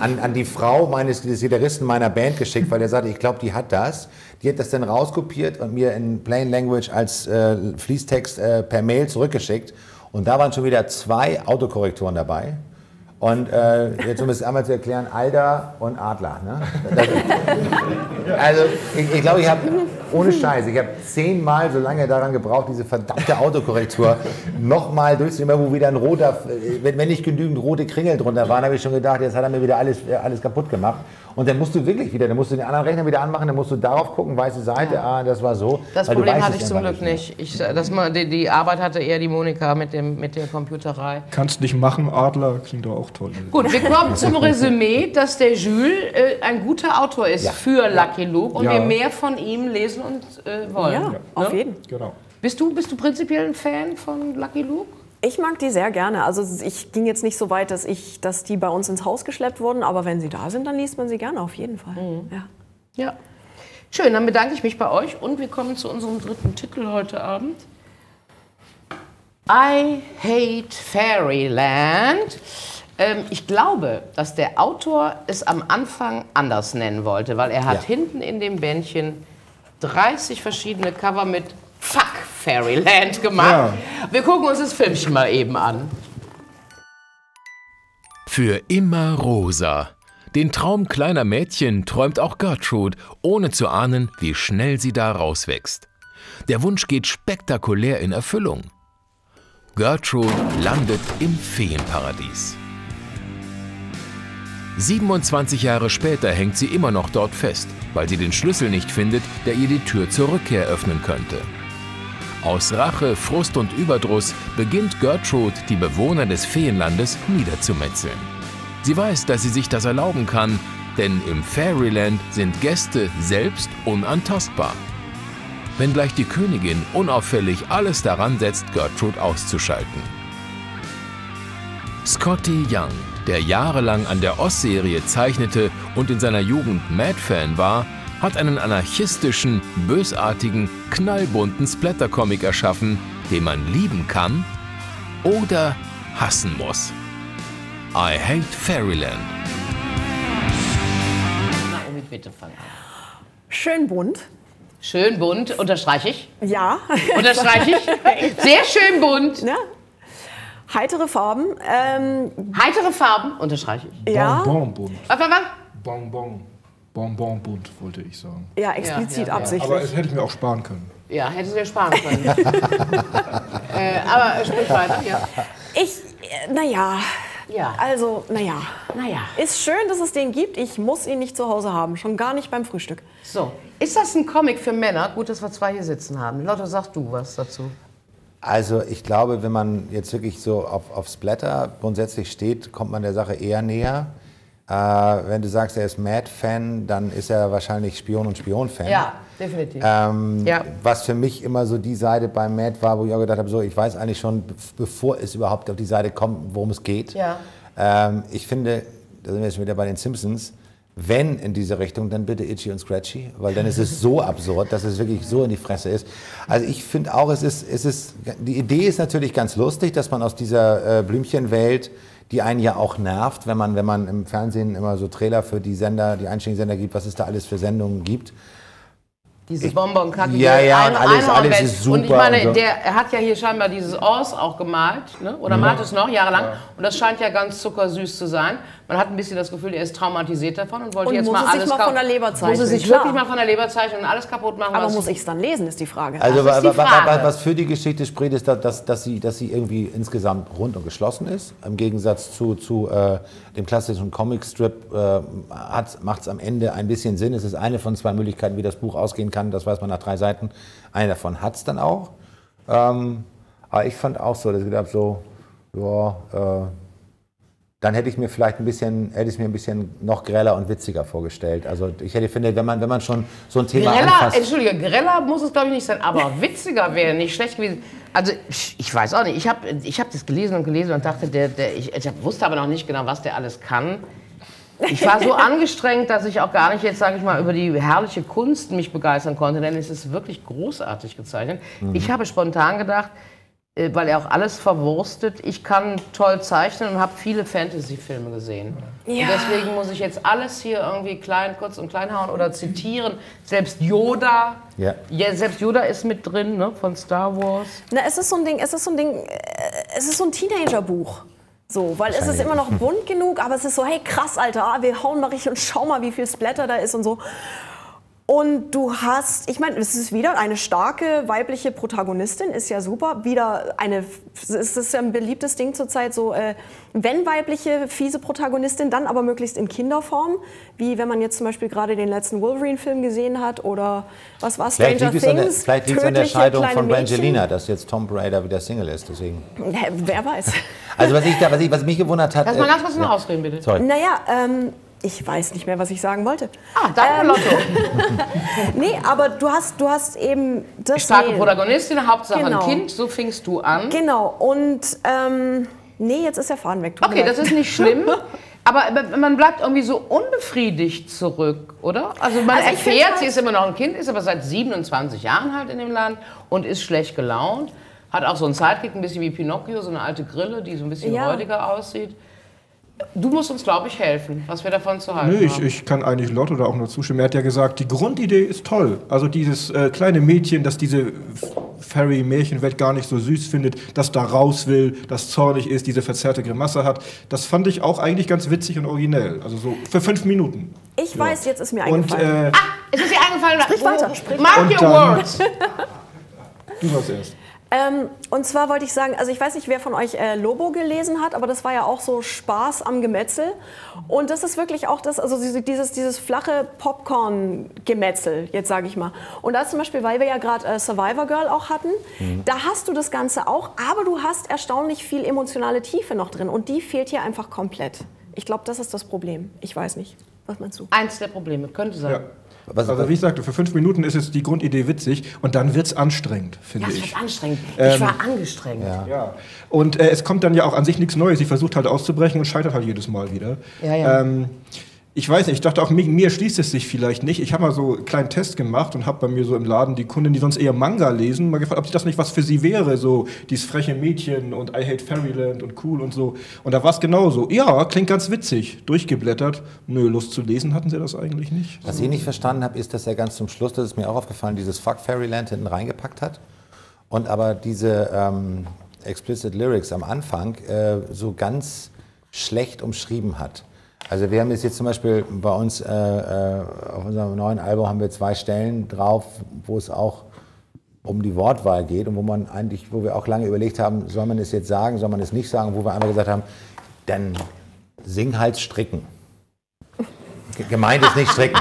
an, an, die Frau meines des Gitarristen meiner Band geschickt, weil der sagte, ich glaube, die hat das. Die hat das dann rauskopiert und mir in Plain Language als äh, Fließtext äh, per Mail zurückgeschickt. Und da waren schon wieder zwei Autokorrekturen dabei. Und äh, jetzt um es einmal zu erklären, Alda und Adler. Ne? also ich, ich glaube, ich habe, ohne Scheiß, ich habe zehnmal so lange daran gebraucht, diese verdammte Autokorrektur nochmal durchzunehmen, wo wieder ein roter, wenn, wenn nicht genügend rote Kringel drunter waren, habe ich schon gedacht, jetzt hat er mir wieder alles, alles kaputt gemacht. Und dann musst du wirklich wieder, dann musst du den anderen Rechner wieder anmachen, dann musst du darauf gucken, weiße Seite, ja. ah, das war so. Das Problem hatte ich zum Glück nicht. Ich, das, die, die, Arbeit hatte eher die Monika mit, dem, mit der Computerei. Kannst nicht machen, Adler, klingt doch auch toll. Gut, wir kommen zum Resümee, dass der Jules äh, ein guter Autor ist ja. für Lucky Luke und ja. wir mehr von ihm lesen und äh, wollen. Ja, auf jeden Genau. Bist du, bist du prinzipiell ein Fan von Lucky Luke? Ich mag die sehr gerne. Also ich ging jetzt nicht so weit, dass, ich, dass die bei uns ins Haus geschleppt wurden, aber wenn sie da sind, dann liest man sie gerne auf jeden Fall. Mhm. Ja. Ja. Schön, dann bedanke ich mich bei euch und wir kommen zu unserem dritten Titel heute Abend. I Hate Fairyland. Ähm, ich glaube, dass der Autor es am Anfang anders nennen wollte, weil er hat Ja. hinten in dem Bändchen 30 verschiedene Cover mit Fuck Fairyland gemacht. Wir gucken uns das Filmchen mal eben an. Für immer rosa. Den Traum kleiner Mädchen träumt auch Gertrude, ohne zu ahnen, wie schnell sie da rauswächst. Der Wunsch geht spektakulär in Erfüllung. Gertrude landet im Feenparadies. 27 Jahre später hängt sie immer noch dort fest, weil sie den Schlüssel nicht findet, der ihr die Tür zur Rückkehr öffnen könnte. Aus Rache, Frust und Überdruss beginnt Gertrude, die Bewohner des Feenlandes niederzumetzeln. Sie weiß, dass sie sich das erlauben kann, denn im Fairyland sind Gäste selbst unantastbar. Wenngleich die Königin unauffällig alles daran setzt, Gertrude auszuschalten. Scotty Young, der jahrelang an der Oz-Serie zeichnete und in seiner Jugend Mad-Fan war, hat einen anarchistischen, bösartigen, knallbunten Splatter-Comic erschaffen, den man lieben kann oder hassen muss. I Hate Fairyland. Naomi, bitte fang an. Schön bunt. Schön bunt, unterstreiche ich. Ja. Unterstreiche ich. Sehr schön bunt. ja. Heitere Farben. Ähm, Heitere Farben, unterstreiche ich. ja. Bonbonbunt. Was, was, was? Bonbon. Bonbonbunt, wollte ich sagen. ja, explizit Ja, ja, absichtlich. Aber das hätte ich mir auch sparen können. Ja, hätte ja sparen können. [LAUGHS] äh, aber sprich weiter, ja. Ich, naja. Ja. Also, naja. Naja. Ist schön, dass es den gibt. Ich muss ihn nicht zu Hause haben. Schon gar nicht beim Frühstück. So, ist das ein Comic für Männer? Gut, dass wir zwei hier sitzen haben. Lotte, sag du was dazu. Also ich glaube, wenn man jetzt wirklich so auf, auf Splatter grundsätzlich steht, kommt man der Sache eher näher. Äh, wenn du sagst, er ist Mad-Fan, dann ist er wahrscheinlich Spion und Spion-Fan. Ja, definitiv. Ähm, Ja. Was für mich immer so die Seite beim Mad war, wo ich auch gedacht habe, so, ich weiß eigentlich schon, be- bevor es überhaupt auf die Seite kommt, worum es geht. Ja. Ähm, ich finde, da sind wir jetzt wieder bei den Simpsons, wenn in diese Richtung, dann bitte Itchy und Scratchy, weil dann ist es so [LAUGHS] absurd, dass es wirklich so in die Fresse ist. Also ich finde auch, es ist, es ist, die Idee ist natürlich ganz lustig, dass man aus dieser äh, Blümchenwelt, die einen ja auch nervt, wenn man, wenn man im Fernsehen immer so Trailer für die Sender, die Einstiegsender gibt, was es da alles für Sendungen gibt. Dieses bonbon kacke Ja, ja, und alles- alles ist Und ich super meine, und so. der er hat ja hier scheinbar dieses Oz auch gemalt, ne? oder malt es noch jahrelang. Und das scheint ja ganz zuckersüß zu sein. Man hat ein bisschen das Gefühl, er ist traumatisiert davon und wollte Und jetzt muss mal es sich alles mal von der Leber Muss es zeichnen, sich wirklich mal von der Leber zeichnen und alles kaputt machen. Aber was- muss ich es dann lesen, ist die Frage. Also die Frage. was für die Geschichte spricht, ist, dass, dass, dass, sie, dass sie irgendwie insgesamt rund und geschlossen ist. Im Gegensatz zu, zu äh, dem klassischen Comicstrip äh, macht es am Ende ein bisschen Sinn. Es ist eine von zwei Möglichkeiten, wie das Buch ausgehen kann. Das weiß man nach drei Seiten. Eine davon hat es dann auch. Ähm, aber ich fand auch so, dass ich gedacht so, ja, äh, dann hätte ich mir vielleicht ein bisschen, hätte ich mir ein bisschen noch greller und witziger vorgestellt. Also ich hätte finde, wenn man, wenn man schon so ein Thema Greller, anfasst. Entschuldige, Greller muss es glaube ich nicht sein, aber [LAUGHS] witziger wäre nicht schlecht gewesen. Also ich, ich weiß auch nicht, ich habe ich hab das gelesen und gelesen und dachte, der, der, ich, ich wusste aber noch nicht genau, was der alles kann. Ich war so angestrengt, dass ich auch gar nicht jetzt, sage ich mal, über die herrliche Kunst mich begeistern konnte, denn es ist wirklich großartig gezeichnet. Ich habe spontan gedacht, äh, weil er auch alles verwurstet, ich kann toll zeichnen und habe viele Fantasy-Filme gesehen. Ja. Und deswegen muss ich jetzt alles hier irgendwie klein, kurz und klein hauen oder zitieren. Selbst Yoda, Ja. ja, selbst Yoda ist mit drin, ne, von Star Wars. Na, es ist so ein Ding, es ist so ein Ding, äh, es ist so ein Teenagerbuch. So, weil es ist immer noch bunt genug, aber es ist so, hey krass, Alter, ah, wir hauen mal richtig und schau mal, wie viel Splatter da ist und so. Und du hast, ich meine, es ist wieder eine starke weibliche Protagonistin, ist ja super. Wieder eine, es ist ja ein beliebtes Ding zurzeit so, äh, wenn weibliche fiese Protagonistin, dann aber möglichst in Kinderform, wie wenn man jetzt zum Beispiel gerade den letzten Wolverine-Film gesehen hat oder was war Vielleicht Stranger liegt es an der, Things, vielleicht liegt's an der Scheidung von Mädchen. Brangelina, dass jetzt Tom Raider wieder Single ist. Deswegen. Wer weiß. Also was, ich da, was, ich, was mich gewundert hat. Lass mal äh, ganz kurz noch ausreden, bitte. Sorry. Naja, ähm, Ich weiß nicht mehr, was ich sagen wollte. Ah, danke, Ähm, Lotto. [LAUGHS] Nee, aber du hast, du hast eben das Starke Mehl. Protagonistin, Hauptsache Genau. ein Kind, so fingst du an. Genau, und ähm, nee, jetzt ist der Faden weg. Okay, das ist nicht schlimm. [LAUGHS] Aber man bleibt irgendwie so unbefriedigt zurück, oder? Also man Also ich erfährt, halt- sie ist immer noch ein Kind, ist aber seit 27 Jahren halt in dem Land und ist schlecht gelaunt. Hat auch so einen Sidekick, ein bisschen wie Pinocchio, so eine alte Grille, die so ein bisschen Ja. räudiger aussieht. Du musst uns, glaube ich, helfen, was wir davon zu halten Nö, ich, haben. ich kann eigentlich Lotto da auch nur zustimmen. Er hat ja gesagt, die Grundidee ist toll. Also dieses äh, kleine Mädchen, das diese Fairy-Märchenwelt gar nicht so süß findet, das da raus will, das zornig ist, diese verzerrte Grimasse hat, das fand ich auch eigentlich ganz witzig und originell. Also so für fünf Minuten. Ich weiß, jetzt ist mir Und eingefallen. äh, Ist es dir eingefallen? Sprich weiter, sprich Mark Und your words. [LAUGHS] du warst erst. Ähm, und zwar wollte ich sagen, also ich weiß nicht, wer von euch äh, Lobo gelesen hat, aber das war ja auch so Spaß am Gemetzel. Und das ist wirklich auch das, also diese- dieses, dieses flache Popcorn-Gemetzel, jetzt sage ich mal. Und da zum Beispiel, weil wir ja gerade äh, Survivor Girl auch hatten, da hast du das Ganze auch, aber du hast erstaunlich viel emotionale Tiefe noch drin. Und die fehlt hier einfach komplett. Ich glaube, das ist das Problem. Ich weiß nicht. Was meinst du? Eins der Probleme, könnte sein. Ja. Was- also wie ich sagte, für fünf Minuten ist es die Grundidee witzig und dann wird es anstrengend, Ja, finde es ich. wird anstrengend. Ähm, ich war angestrengt. Ja. Und äh, es kommt dann ja auch an sich nichts Neues. Sie versucht halt auszubrechen und scheitert halt jedes Mal wieder. Ja, ja. Ähm, ich weiß nicht, ich dachte auch, mir, mir schließt es sich vielleicht nicht. Ich habe mal so einen kleinen Test gemacht und habe bei mir so im Laden die Kunden, die sonst eher Manga lesen, mal gefragt, ob das nicht was für sie wäre. So dieses freche Mädchen und I hate Fairyland und cool und so. Und da war es genauso. Ja, klingt ganz witzig. Durchgeblättert. Nö, Lust zu lesen hatten sie das eigentlich nicht. Was ich nicht verstanden habe, ist, dass er ganz zum Schluss, das ist mir auch aufgefallen, dieses Fuck Fairyland hinten reingepackt hat. Und aber diese ähm, explicit Lyrics am Anfang äh, so ganz schlecht umschrieben hat. Also wir haben jetzt, jetzt zum Beispiel bei uns äh, äh, auf unserem neuen Album haben wir zwei Stellen drauf, wo es auch um die Wortwahl geht und wo man eigentlich, wo wir auch lange überlegt haben, soll man es jetzt sagen, soll man es nicht sagen, wo wir einfach gesagt haben, dann sing halt stricken. Ge- Gemeint ist nicht stricken.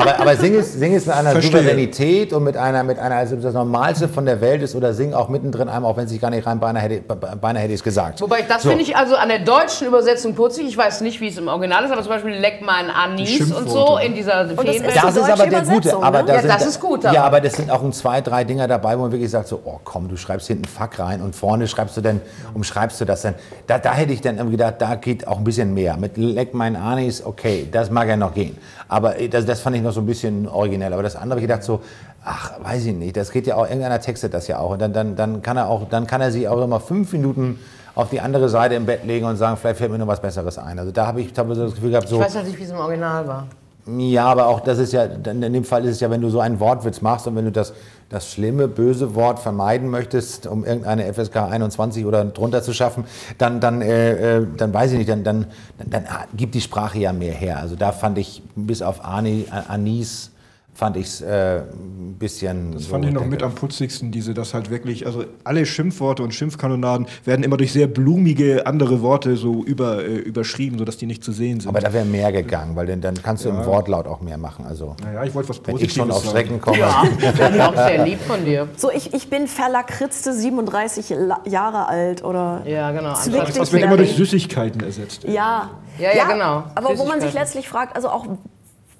Aber, aber sing, es, sing es mit einer Verstehe. Souveränität und mit einer, mit einer, als ob das Normalste von der Welt ist oder sing auch mittendrin einmal, auch wenn es sich gar nicht rein, beinahe hätte, beinahe hätte ich es gesagt. Wobei, das So. finde ich also an der deutschen Übersetzung putzig. Ich weiß nicht, wie es im Original ist, aber zum Beispiel Leck mein Die Anis und so in dieser das Feenwelt. ist Das ist aber der gute. Aber ne? da Ja, sind, das ist gut, aber- Ja, aber das sind auch ein zwei, drei Dinger dabei, wo man wirklich sagt so, oh komm, du schreibst hinten Fuck rein und vorne schreibst du dann, umschreibst du das dann. Da, da hätte ich dann irgendwie gedacht, da geht auch ein bisschen mehr. Mit Leck mein Anis, okay, das mag ja noch gehen. Aber äh, das, das fand ich noch so ein bisschen originell. Aber das andere habe ich gedacht so, ach, weiß ich nicht, das geht ja auch, irgendeiner textet das ja auch. Und dann, dann, dann kann er auch, dann kann er sich auch immer fünf Minuten auf die andere Seite im Bett legen und sagen, vielleicht fällt mir noch was Besseres ein. Also da habe ich, so das Gefühl gehabt, so. Ich weiß nicht, wie es im Original war. Ja, aber auch das ist ja, in dem Fall ist es ja, wenn du so einen Wortwitz machst und wenn du das, das schlimme, böse Wort vermeiden möchtest, um irgendeine FSK 21 oder drunter zu schaffen, dann, dann, äh, äh, dann weiß ich nicht, dann, dann, dann, dann gibt die Sprache ja mehr her. Also da fand ich, bis auf Ani, Anis, fand ich es äh, ein bisschen. Das fand ich noch mit am putzigsten, diese, dass halt wirklich, also alle Schimpfworte und Schimpfkanonaden werden immer durch sehr blumige andere Worte so über, äh, überschrieben, sodass die nicht zu sehen sind. Aber da wäre mehr gegangen, weil dann, dann kannst du im Wortlaut auch mehr machen. Also, naja, ich wollte was wenn Positives ich schon auf. Strecken komme. Ja, [LAUGHS] finde ich auch sehr lieb von dir. So, ich, ich bin verlakritzte 37 La Jahre alt oder Ja, genau. Das wird immer durch Süßigkeiten ersetzt. Ja. Ja, ja, genau. Aber wo man sich letztlich fragt, also auch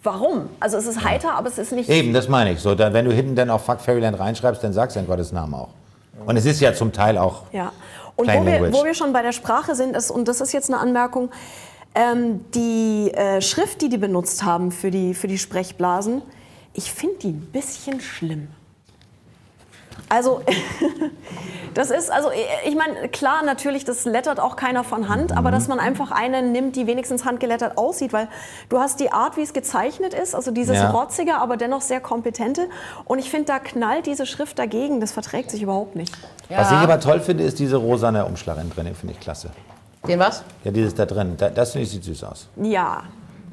warum? Also es ist heiter, aber es ist nicht. Eben, das meine ich. So, da, wenn du hinten dann auch Fuck Fairyland reinschreibst, dann sagst du in Gottes Namen auch. Und es ist ja zum Teil auch. Ja. Und wo wir, wo wir schon bei der Sprache sind, ist, und das ist jetzt eine Anmerkung, ähm, die äh, Schrift, die die benutzt haben für die, für die Sprechblasen, ich finde die ein bisschen schlimm. Also, [LAUGHS] das ist, also ich meine, klar, natürlich, das lettert auch keiner von Hand, aber dass man einfach eine nimmt, die wenigstens handgelettert aussieht, weil du hast die Art, wie es gezeichnet ist, also dieses Ja. rotzige, aber dennoch sehr kompetente. Und ich finde, da knallt diese Schrift dagegen, das verträgt sich überhaupt nicht. Was ich aber toll finde, ist diese rosane Umschlag innen drin, den finde ich klasse. Den was? Ja, dieses da drin, da, das finde ich sieht süß aus. Ja,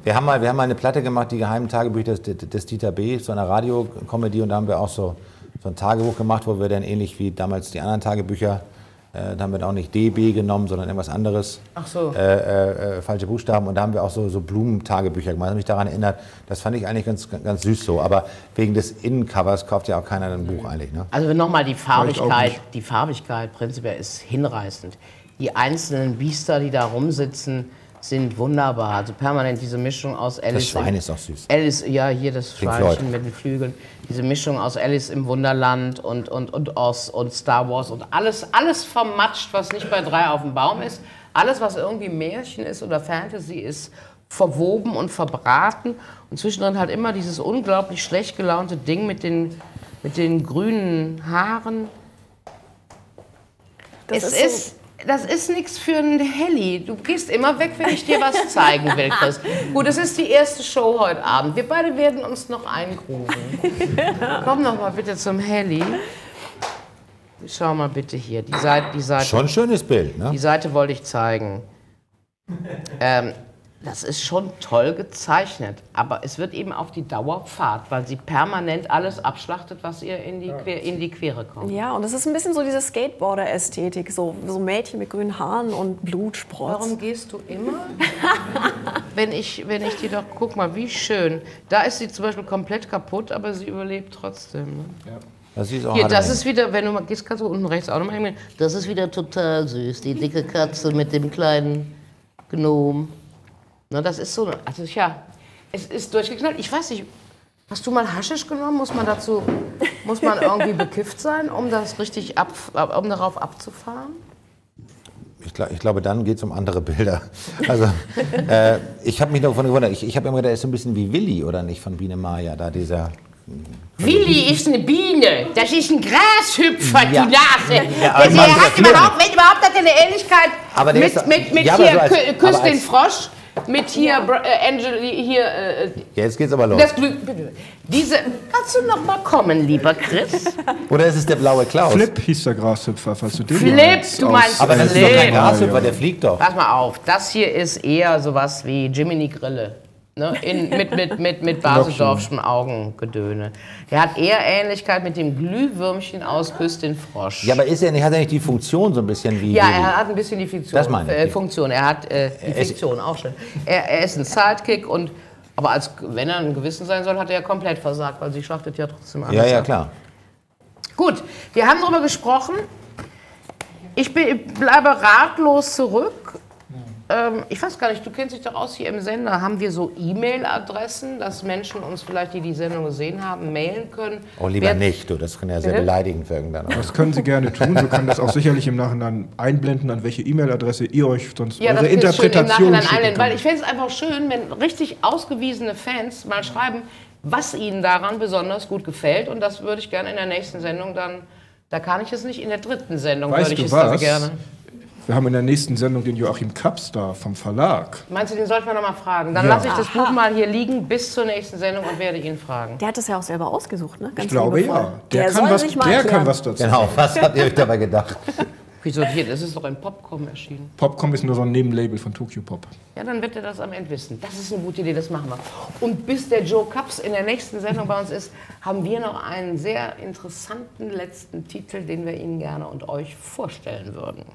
Wir haben, mal, wir haben mal eine Platte gemacht, die geheimen Tagebücher des, des Dieter B., so eine Radiokomödie und da haben wir auch so, so ein Tagebuch gemacht, wo wir dann ähnlich wie damals die anderen Tagebücher, äh, da haben wir dann auch nicht DB genommen, sondern irgendwas anderes. Ach so. Äh, äh, äh, falsche Buchstaben und da haben wir auch so, so Blumentagebücher gemacht. Ich habe mich daran erinnert, das fand ich eigentlich ganz, ganz süß so. Aber wegen des Innencovers kauft ja auch keiner ein Buch eigentlich. Ne? Also nochmal die Farbigkeit. Die Farbigkeit prinzipiell ist hinreißend. Die einzelnen Biester, die da rumsitzen, sind wunderbar. Also permanent diese Mischung aus Alice. Das Schwein ist auch süß. Alice, ja, hier das Pink Schweinchen mit den Flügeln. Diese Mischung aus Alice im Wunderland und, und, und Oz und Star Wars und alles, alles vermatscht, was nicht bei drei auf dem Baum ist. Alles, was irgendwie Märchen ist oder Fantasy ist, verwoben und verbraten. Und zwischendrin halt immer dieses unglaublich schlecht gelaunte Ding mit den, mit den grünen Haaren. Das es ist so- ist, das ist nichts für einen Helly. Du gehst immer weg, wenn ich dir was zeigen will, Chris. Gut, das ist die erste Show heute Abend. Wir beide werden uns noch eingrufen. [LAUGHS] Komm noch mal bitte zum Helly. Schau mal bitte hier. Die Seite, die Seite, Schon ein schönes Bild, ne? die Seite wollte ich zeigen. Ähm, das ist schon toll gezeichnet, aber es wird eben auf die Dauer Fahrt, weil sie permanent alles abschlachtet, was ihr in die, Quer, in die Quere kommt. Ja, und es ist ein bisschen so diese Skateboarder-Ästhetik, so, so Mädchen mit grünen Haaren und Blutsprotz. Warum gehst du immer? [LAUGHS] wenn, ich, wenn ich dir doch, guck mal, wie schön. Da ist sie zum Beispiel komplett kaputt, aber sie überlebt trotzdem. Ne? Das ist auch Hier, das ist wieder, wenn du mal gehst, kannst du unten rechts auch nochmal hingehen. Das ist wieder total süß. Die dicke Katze mit dem kleinen Gnom. Na, das ist so, also ja, es ist durchgeknallt. Ich weiß nicht, hast du mal Haschisch genommen? Muss man dazu, muss man irgendwie [LAUGHS] bekifft sein, um das richtig ab, um darauf abzufahren? Ich, glaub, ich glaube, dann geht es um andere Bilder. Also, [LAUGHS] äh, ich habe mich davon gewundert. Ich, ich habe immer gedacht, er ist so ein bisschen wie Willi, oder nicht, von Biene Maya, da dieser. Willi ist eine Biene. Das ist ein Grashüpfer, Ja. die Nase. Ja, der hat überhaupt, wenn überhaupt hat er eine Ähnlichkeit Aber mit, ist- mit, mit ja, hier, so als- Kü- Küss den als- Frosch, mit hier, Bra- äh, Angel, hier, äh, Ja, jetzt geht's aber los. das Glück, bitte. Diese, kannst du noch mal kommen, lieber Chris? [LAUGHS] Oder ist es der blaue Klaus? Flip hieß der Grashüpfer, falls du den Flip, du meinst Aber das ist doch Flip. kein Grashüpfer, der fliegt doch. Pass mal auf, das hier ist eher sowas wie Jiminy Grille. Ne? In, [LAUGHS] mit, mit, mit, mit Basedorfschem Augengedöne. Der hat eher Ähnlichkeit mit dem Glühwürmchen aus Küss den Frosch. Ja, aber ist er nicht, hat er nicht die Funktion so ein bisschen wie Ja, er hat ein bisschen die Fiktion, Das meine ich. äh, Funktion. Er hat äh, die ist- Fiktion auch schon. Er, er ist ein Sidekick und aber als wenn er ein Gewissen sein soll, hat er ja komplett versagt, weil sie schlachtet ja trotzdem alles. Ja, ja, klar. Gut, wir haben darüber gesprochen. Ich bin, bleibe ratlos zurück. Ähm, ich weiß gar nicht, du kennst dich doch aus hier im Sender. Haben wir so E-Mail-Adressen, dass Menschen uns vielleicht, die die Sendung gesehen haben, mailen können? Oh, lieber Wer- nicht, du. Das kann ja sehr Bitte? beleidigend wirken dann. auch. Das können Sie gerne tun. Sie können das auch sicherlich im Nachhinein einblenden, an welche E-Mail-Adresse ihr euch sonst Ja, das eure ist schön im Interpretation Nachhinein weil ich fände es einfach schön, wenn richtig ausgewiesene Fans mal schreiben, was ihnen daran besonders gut gefällt. Und das würde ich gerne in der nächsten Sendung dann, da kann ich es nicht, in der dritten Sendung Weißt würde ich du es was? gerne. Wir haben in der nächsten Sendung den Joachim Kaps da vom Verlag. Meinst du, den sollten wir noch mal fragen? Dann Ja. lasse ich das Buch mal hier liegen bis zur nächsten Sendung und werde ihn fragen. Der hat das ja auch selber ausgesucht, ne? Ganz Ich glaube liebevoll. ja. Der, kann, soll was, der erklären. kann was dazu. Genau, was habt ihr euch dabei gedacht? [LAUGHS] Wieso hier? Das ist doch ein Popcom erschienen. Popcom ist nur so ein Nebenlabel von Tokyo Pop. Ja, dann wird er das am Ende wissen. Das ist eine gute Idee, das machen wir. Und bis der Joe Cups in der nächsten Sendung bei uns ist, haben wir noch einen sehr interessanten letzten Titel, den wir Ihnen gerne und euch vorstellen würden.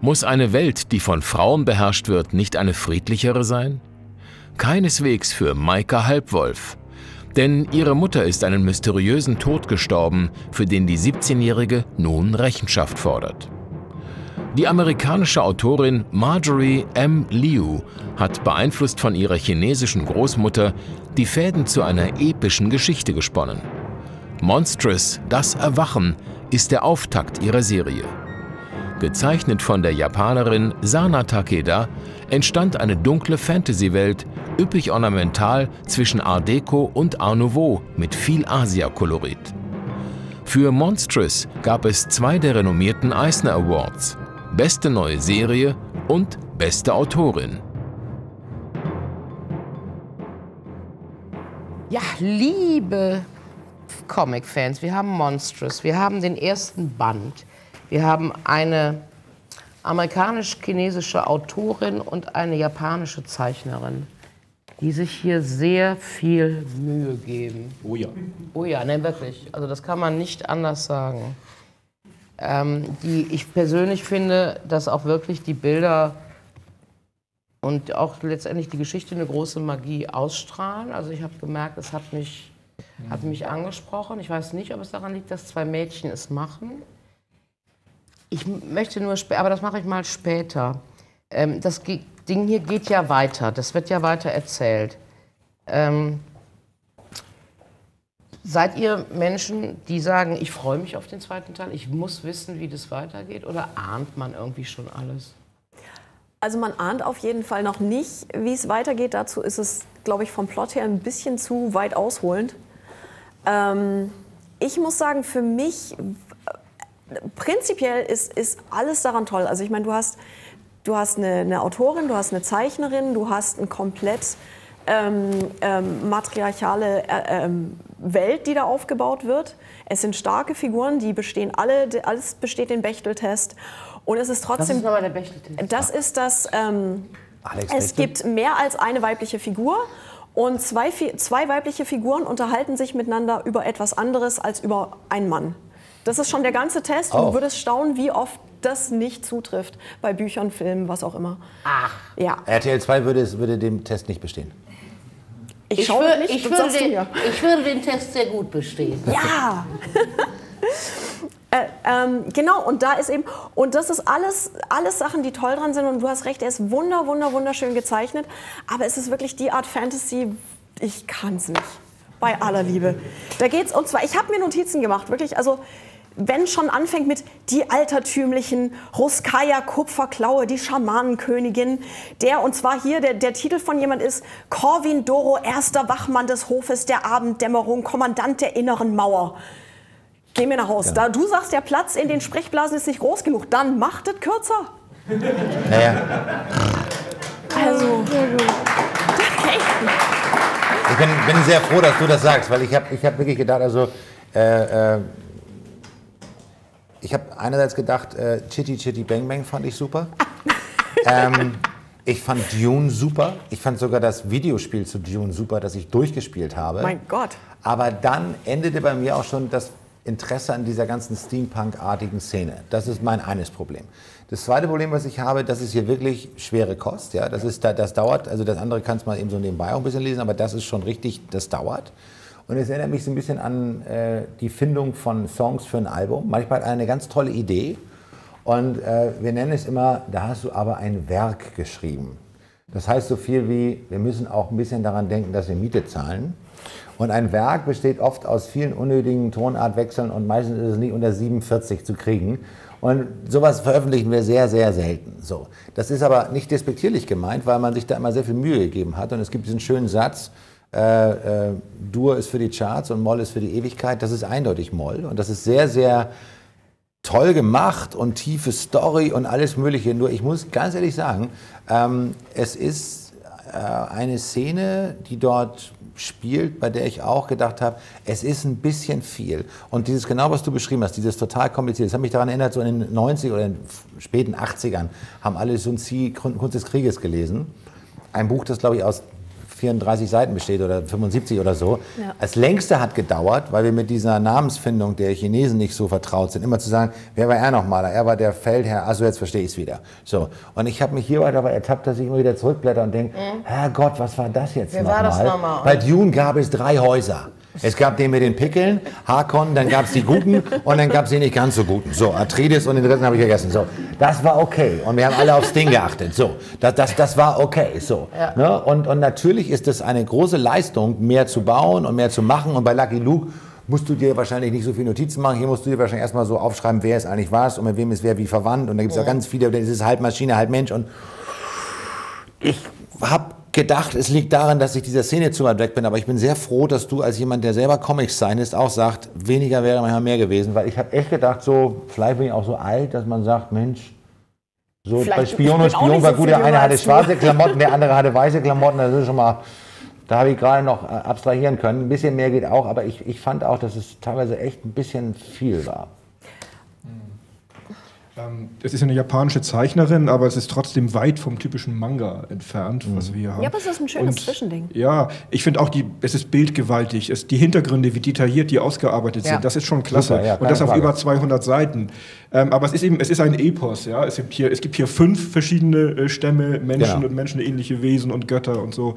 Muss eine Welt, die von Frauen beherrscht wird, nicht eine friedlichere sein? Keineswegs für Maika Halbwolf. Denn ihre Mutter ist einen mysteriösen Tod gestorben, für den die 17-Jährige nun Rechenschaft fordert. Die amerikanische Autorin Marjorie M. Liu hat beeinflusst von ihrer chinesischen Großmutter die Fäden zu einer epischen Geschichte gesponnen. Monstrous, das Erwachen, ist der Auftakt ihrer Serie. Gezeichnet von der Japanerin Sana Takeda, entstand eine dunkle Fantasy-Welt, üppig ornamental zwischen Art Deco und Art Nouveau mit viel Asia-Kolorit. Für Monstrous gab es zwei der renommierten Eisner Awards: Beste neue Serie und Beste Autorin. Ja, liebe Comic-Fans, wir haben Monstrous, wir haben den ersten Band, wir haben eine amerikanisch-chinesische Autorin und eine japanische Zeichnerin, die sich hier sehr viel Mühe geben. Oh ja. Oh ja, ne, wirklich. Also das kann man nicht anders sagen. Ähm, die, ich persönlich finde, dass auch wirklich die Bilder und auch letztendlich die Geschichte eine große Magie ausstrahlen. Also ich habe gemerkt, es hat mich, hat mich angesprochen. Ich weiß nicht, ob es daran liegt, dass zwei Mädchen es machen. Ich möchte nur, aber das mache ich mal später. Ähm, das Ding hier geht ja weiter, das wird ja weiter erzählt. Ähm, seid ihr Menschen, die sagen, ich freue mich auf den zweiten Teil, ich muss wissen, wie das weitergeht, oder ahnt man irgendwie schon alles? Also man ahnt auf jeden Fall noch nicht, wie es weitergeht. Dazu ist es, glaube ich, vom Plot her ein bisschen zu weit ausholend. Ähm, ich muss sagen, für mich prinzipiell ist, ist alles daran toll. Also ich meine, du hast, du hast eine, eine Autorin, du hast eine Zeichnerin, du hast eine komplett ähm, ähm, matriarchale äh, ähm, Welt, die da aufgebaut wird. Es sind starke Figuren, die bestehen alle, alles besteht den Bechteltest. Und es ist trotzdem nochmal der Bechteltest. das ist das. Ähm, Alex es Bechtel? gibt mehr als eine weibliche Figur. Und zwei, zwei weibliche Figuren unterhalten sich miteinander über etwas anderes als über einen Mann. Das ist schon der ganze Test. Und Oh. du würdest staunen, wie oft das nicht zutrifft. Bei Büchern, Filmen, was auch immer. Ach. Ja. RTL 2 würde, es- würde dem Test nicht bestehen. Ich, Ich, schaue wür- nicht, ich, würde den, ich würde den Test sehr gut bestehen. Ja. [LAUGHS] Äh, ähm, genau, und da ist eben, und das ist alles, alles Sachen, die toll dran sind. Und du hast recht, er ist wunder, wunder, wunderschön gezeichnet. Aber es ist wirklich die Art Fantasy, ich kann es nicht. Bei aller Liebe. Da geht's, und zwar, ich habe mir Notizen gemacht, wirklich, also. Wenn schon anfängt mit die altertümlichen Ruskaya Kupferklaue, die Schamanenkönigin, der, und zwar hier, der, der Titel von jemand ist Corvin Doro, erster Wachmann des Hofes der Abenddämmerung, Kommandant der inneren Mauer. Geh mir nach Hause. Da du sagst, der Platz in den Sprechblasen ist nicht groß genug, dann macht es kürzer. Naja, Also, [LAUGHS] ich bin, bin sehr froh, dass du das sagst, weil ich habe ich hab wirklich gedacht, also äh, äh, ich habe einerseits gedacht, äh, Chitty Chitty Bang Bang fand ich super. [LAUGHS] ähm, ich fand Dune super. Ich fand sogar das Videospiel zu Dune super, das ich durchgespielt habe. Mein Gott. Aber dann endete bei mir auch schon das Interesse an dieser ganzen Steampunk-artigen Szene. Das ist mein eines Problem. Das zweite Problem, was ich habe, das ist hier wirklich schwere Kost. Ja? Das, ist, da- das dauert, also das andere kannst du mal eben so nebenbei auch ein bisschen lesen, aber das ist schon richtig, das dauert. Und es erinnert mich so ein bisschen an äh, die Findung von Songs für ein Album. Manchmal hat eine ganz tolle Idee und äh, wir nennen es immer, da hast du aber ein Werk geschrieben. Das heißt so viel wie, wir müssen auch ein bisschen daran denken, dass wir Miete zahlen. Und ein Werk besteht oft aus vielen unnötigen Tonartwechseln und meistens ist es nicht unter 47 zu kriegen. Und sowas veröffentlichen wir sehr, sehr selten. So. Das ist aber nicht despektierlich gemeint, weil man sich da immer sehr viel Mühe gegeben hat. Und es gibt diesen schönen Satz, äh, äh, Dur ist für die Charts und Moll ist für die Ewigkeit. Das ist eindeutig Moll. Und das ist sehr, sehr toll gemacht und tiefe Story und alles Mögliche. Nur ich muss ganz ehrlich sagen, ähm, es ist äh, eine Szene, die dort spielt, bei der ich auch gedacht habe, es ist ein bisschen viel. Und dieses genau, was du beschrieben hast, dieses total kompliziert, das hat mich daran erinnert, so in den 90 oder den späten 80ern haben alle Sun Tzu Kunst des Krieges gelesen. Ein Buch, das glaube ich aus 34 Seiten besteht oder 75 oder so. Ja. Das längste hat gedauert, weil wir mit dieser Namensfindung der Chinesen nicht so vertraut sind, immer zu sagen, wer war er nochmal? Er war der Feldherr, also jetzt verstehe ich es wieder. So. Und ich habe mich hierbei dabei ertappt, dass ich immer wieder zurückblätter und denke, Herrgott, was war das jetzt Wer nochmal? war das nochmal? Bei Dune gab es drei Häuser. Es gab den mit den Pickeln, Hakon, dann gab es die Guten und dann gab es die nicht ganz so Guten. So, Atreides und den dritten habe ich vergessen. So, das war okay. Und wir haben alle aufs Ding geachtet. So, das, das, das war okay. So, ne? und, und natürlich ist es eine große Leistung, mehr zu bauen und mehr zu machen. Und bei Lucky Luke musst du dir wahrscheinlich nicht so viele Notizen machen. Hier musst du dir wahrscheinlich erstmal so aufschreiben, wer ist eigentlich was und mit wem ist wer wie verwandt. Und da gibt es ja ganz viele, das ist halb Maschine, halb Mensch. Und ich habe gedacht, es liegt daran, dass ich dieser Szene zu weit weg bin, aber ich bin sehr froh, dass du als jemand, der selber Comics zeichnest, auch sagt, weniger wäre manchmal mehr gewesen, weil ich habe echt gedacht, so, vielleicht bin ich auch so alt, dass man sagt, Mensch, so Vielleicht- bei Spion und Spion war so gut, der eine hatte schwarze Klamotten, der andere hatte [LAUGHS] weiße Klamotten, das ist schon mal, da habe ich gerade noch äh, abstrahieren können. Ein bisschen mehr geht auch, aber ich, ich fand auch, dass es teilweise echt ein bisschen viel war. Ähm, Es ist eine japanische Zeichnerin, aber es ist trotzdem weit vom typischen Manga entfernt, was wir hier haben. Ja, aber es ist ein schönes Zwischending. Ja, ich finde auch, die, es ist bildgewaltig. Es, die Hintergründe, wie detailliert die ausgearbeitet Ja. sind, das ist schon klasse. Super, ja, Und das auf Frage. über 200 Seiten. Ähm, aber es ist eben, es ist ein Epos. Ja? Es, gibt hier, es gibt hier fünf verschiedene äh, Stämme, Menschen Genau. und menschenähnliche Wesen und Götter und so.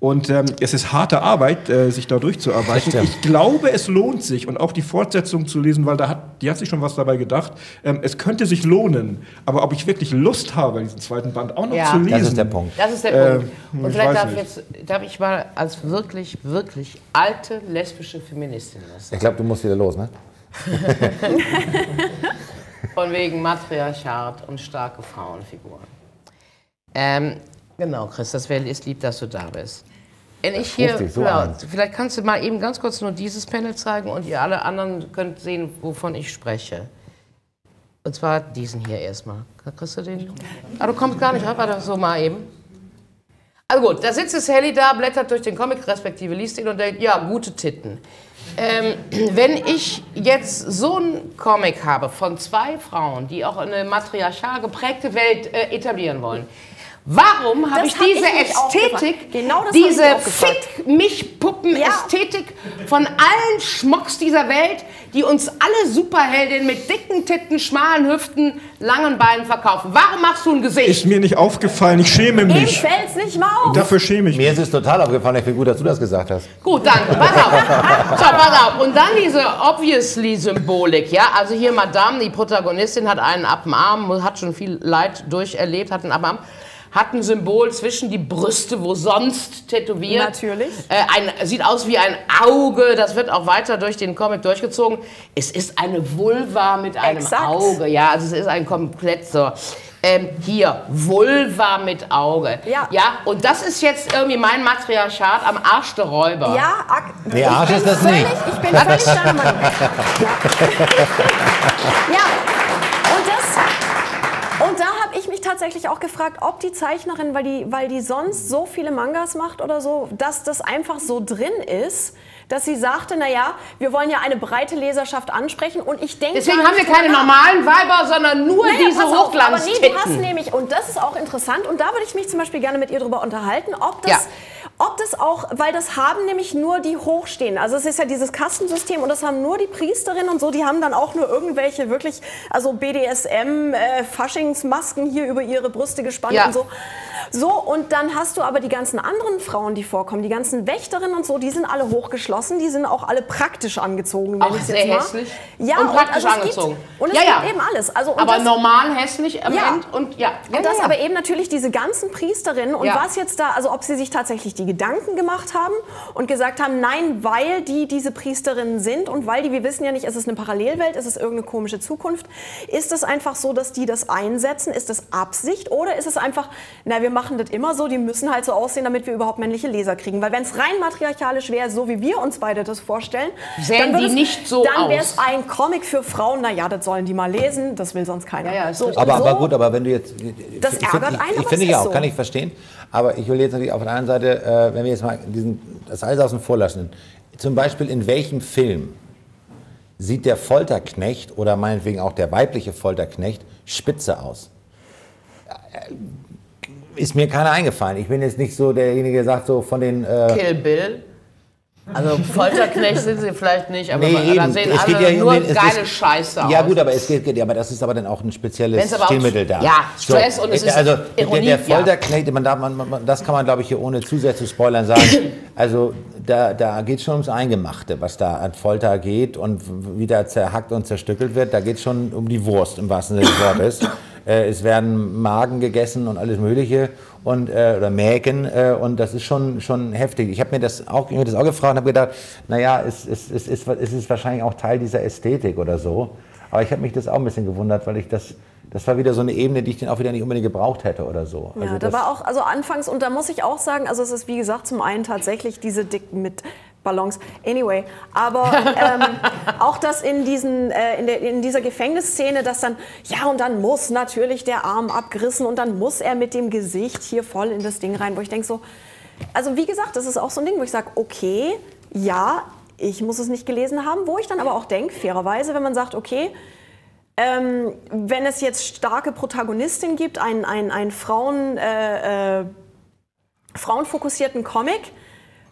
Und ähm, es ist harte Arbeit, äh, sich da durchzuarbeiten. Ich glaube, es lohnt sich und auch die Fortsetzung zu lesen, weil da hat, die hat sich schon was dabei gedacht. Ähm, es könnte sich lohnen, aber ob ich wirklich Lust habe, diesen zweiten Band auch noch Ja. zu lesen. Das ist der Punkt. Das ist der Punkt. hm, Und ich vielleicht darf, jetzt, darf ich mal als wirklich, wirklich alte lesbische Feministin das sagen. Ich glaube, du musst wieder los, ne? [LAUGHS] Von wegen Matriarchat und starke Frauenfiguren. Ähm, genau, Chris, das wäre ist lieb, dass du da bist. Wenn ich hier, dich so genau, vielleicht kannst du mal eben ganz kurz nur dieses Panel zeigen und ihr alle anderen könnt sehen, wovon ich spreche. Und zwar diesen hier erstmal. Kriegst du den? Ah, du kommst gar nicht rein, warte, so mal eben. Also gut, da sitzt Sally da, blättert durch den Comic, respektive liest ihn und denkt, ja, gute Titten. Ähm, [CLEARS THROAT] wenn ich jetzt so einen Comic habe von zwei Frauen, die auch eine matriarchal geprägte Welt äh, etablieren wollen, warum habe ich hab diese ich Ästhetik. Genau diese. Fick-mich-Puppen-Ästhetik von allen Schmocks dieser Welt, die uns alle Superheldinnen mit dicken Titten, schmalen Hüften, langen Beinen verkaufen? Warum machst du ein Gesicht? Ist mir nicht aufgefallen, ich schäme mich. fällt's nicht mal auf. Dafür schäme ich mich. Mir ist es total aufgefallen. Ich finde gut, dass du das gesagt hast. Gut, danke. Pass auf. So, pass auf. Und dann diese Obviously-Symbolik. Ja? Also hier Madame, die Protagonistin, hat einen ab dem Arm, hat schon viel Leid durcherlebt, hat einen ab dem Arm. Hat ein Symbol zwischen die Brüste, wo sonst tätowiert. Natürlich. Äh, ein, sieht aus wie ein Auge, das wird auch weiter durch den Comic durchgezogen. Es ist eine Vulva mit einem Exakt. Auge. Ja, also es ist ein komplett so. Ähm, hier, Vulva mit Auge. Ja. ja. Und das ist jetzt irgendwie mein Matriarchat am Arsch der Räuber. Ja, ak Nee, ich Arsch bin ist das völlig, nicht. Ich bin völlig [LAUGHS] deiner Meinung. Ja. [LAUGHS] ja. Und das. Und da habe ich mich tatsächlich auch gefragt, ob die Zeichnerin, weil die, weil die sonst so viele Mangas macht oder so, dass das einfach so drin ist, dass sie sagte, naja, wir wollen ja eine breite Leserschaft ansprechen und ich denke... Deswegen haben wir keine drüber normalen Weiber, sondern nur Naja, diese auf, aber nee, du hast nämlich, und das ist auch interessant, und da würde ich mich zum Beispiel gerne mit ihr drüber unterhalten, ob das, Ja. Ob das auch, weil das haben nämlich nur die hochstehen. Also es ist ja dieses Kastensystem und das haben nur die Priesterinnen und so, die haben dann auch nur irgendwelche wirklich, also BDSM, äh, Faschingsmasken hier über ihre Brüste gespannt Ja. und so. So, und dann hast du aber die ganzen anderen Frauen, die vorkommen, die ganzen Wächterinnen und so, die sind alle hochgeschlossen, die sind auch alle praktisch angezogen. wenn Auch sehr hässlich Ja, und praktisch also es angezogen. Gibt, und es Ja, ja. gibt eben alles. Also, und Aber das, normal hässlich am Ja. Ende und ja. ja und das aber eben natürlich diese ganzen Priesterinnen und was jetzt da, also ob sie sich tatsächlich die Gedanken gemacht haben und gesagt haben, nein, weil die diese Priesterinnen sind und weil die, wir wissen ja nicht, ist es eine Parallelwelt, ist es irgendeine komische Zukunft, ist es einfach so, dass die das einsetzen, ist das Absicht oder ist es einfach, na, wir machen das immer so, die müssen halt so aussehen, damit wir überhaupt männliche Leser kriegen, weil wenn es rein matriarchalisch wäre, so wie wir uns beide das vorstellen, Sähen dann die es- nicht so dann wäre es ein Comic für Frauen, na ja, das sollen die mal lesen, das will sonst keiner. Ja, ja, ist so. Aber, und aber so- gut, aber wenn du jetzt. Das ich- ärgert ich, einen, Ich, finde ist auch, so. kann ich verstehen. Aber ich will jetzt natürlich auf der anderen Seite, äh, wenn wir jetzt mal diesen, das alles außen vor lassen. Zum Beispiel, in welchem Film sieht der Folterknecht oder meinetwegen auch der weibliche Folterknecht spitze aus? Ist mir keiner eingefallen. Ich bin jetzt nicht so derjenige, der sagt, so von den. Äh, Kill Bill. Also Folterknecht sind sie vielleicht nicht, aber Nee, da eben. sehen Es alle ja um nur den- es geile ist- Scheiße aus. Ja gut, aber es geht, ja, aber das ist aber dann auch ein spezielles Stilmittel da. ja, Stress und es ist also Ironie, der, der. Folterknecht, man darf, man, man, das kann man glaube ich hier ohne zu sehr zu spoilern sagen. [COUGHS] Also da, da geht es schon ums Eingemachte, was da an Folter geht und wie da zerhackt und zerstückelt wird. Da geht es schon um die Wurst im wahrsten Sinne des Wortes. [COUGHS] Äh, es werden Magen gegessen und alles Mögliche und äh, oder Mägen äh, und das ist schon schon heftig. Ich habe mir das auch mir das auch gefragt und habe gedacht, naja, es, es, es, es, es ist wahrscheinlich auch Teil dieser Ästhetik oder so. Aber ich habe mich das auch ein bisschen gewundert, weil ich das das war wieder so eine Ebene, die ich dann auch wieder nicht unbedingt gebraucht hätte oder so. Ja, Also da war auch, also anfangs, und da muss ich auch sagen, also es ist wie gesagt zum einen tatsächlich diese dicken mit Ballons. Anyway, aber [LAUGHS] ähm, auch das in, diesen, äh, in, der, in dieser Gefängnisszene, dass dann, ja, und dann muss natürlich der Arm abgerissen und dann muss er mit dem Gesicht hier voll in das Ding rein, wo ich denke so, also wie gesagt, das ist auch so ein Ding, wo ich sage, okay, ja, ich muss es nicht gelesen haben, wo ich dann aber auch denke, fairerweise, wenn man sagt, okay, ähm, wenn es jetzt starke Protagonistin gibt, einen, einen, einen Frauen, äh, äh, frauenfokussierten Comic,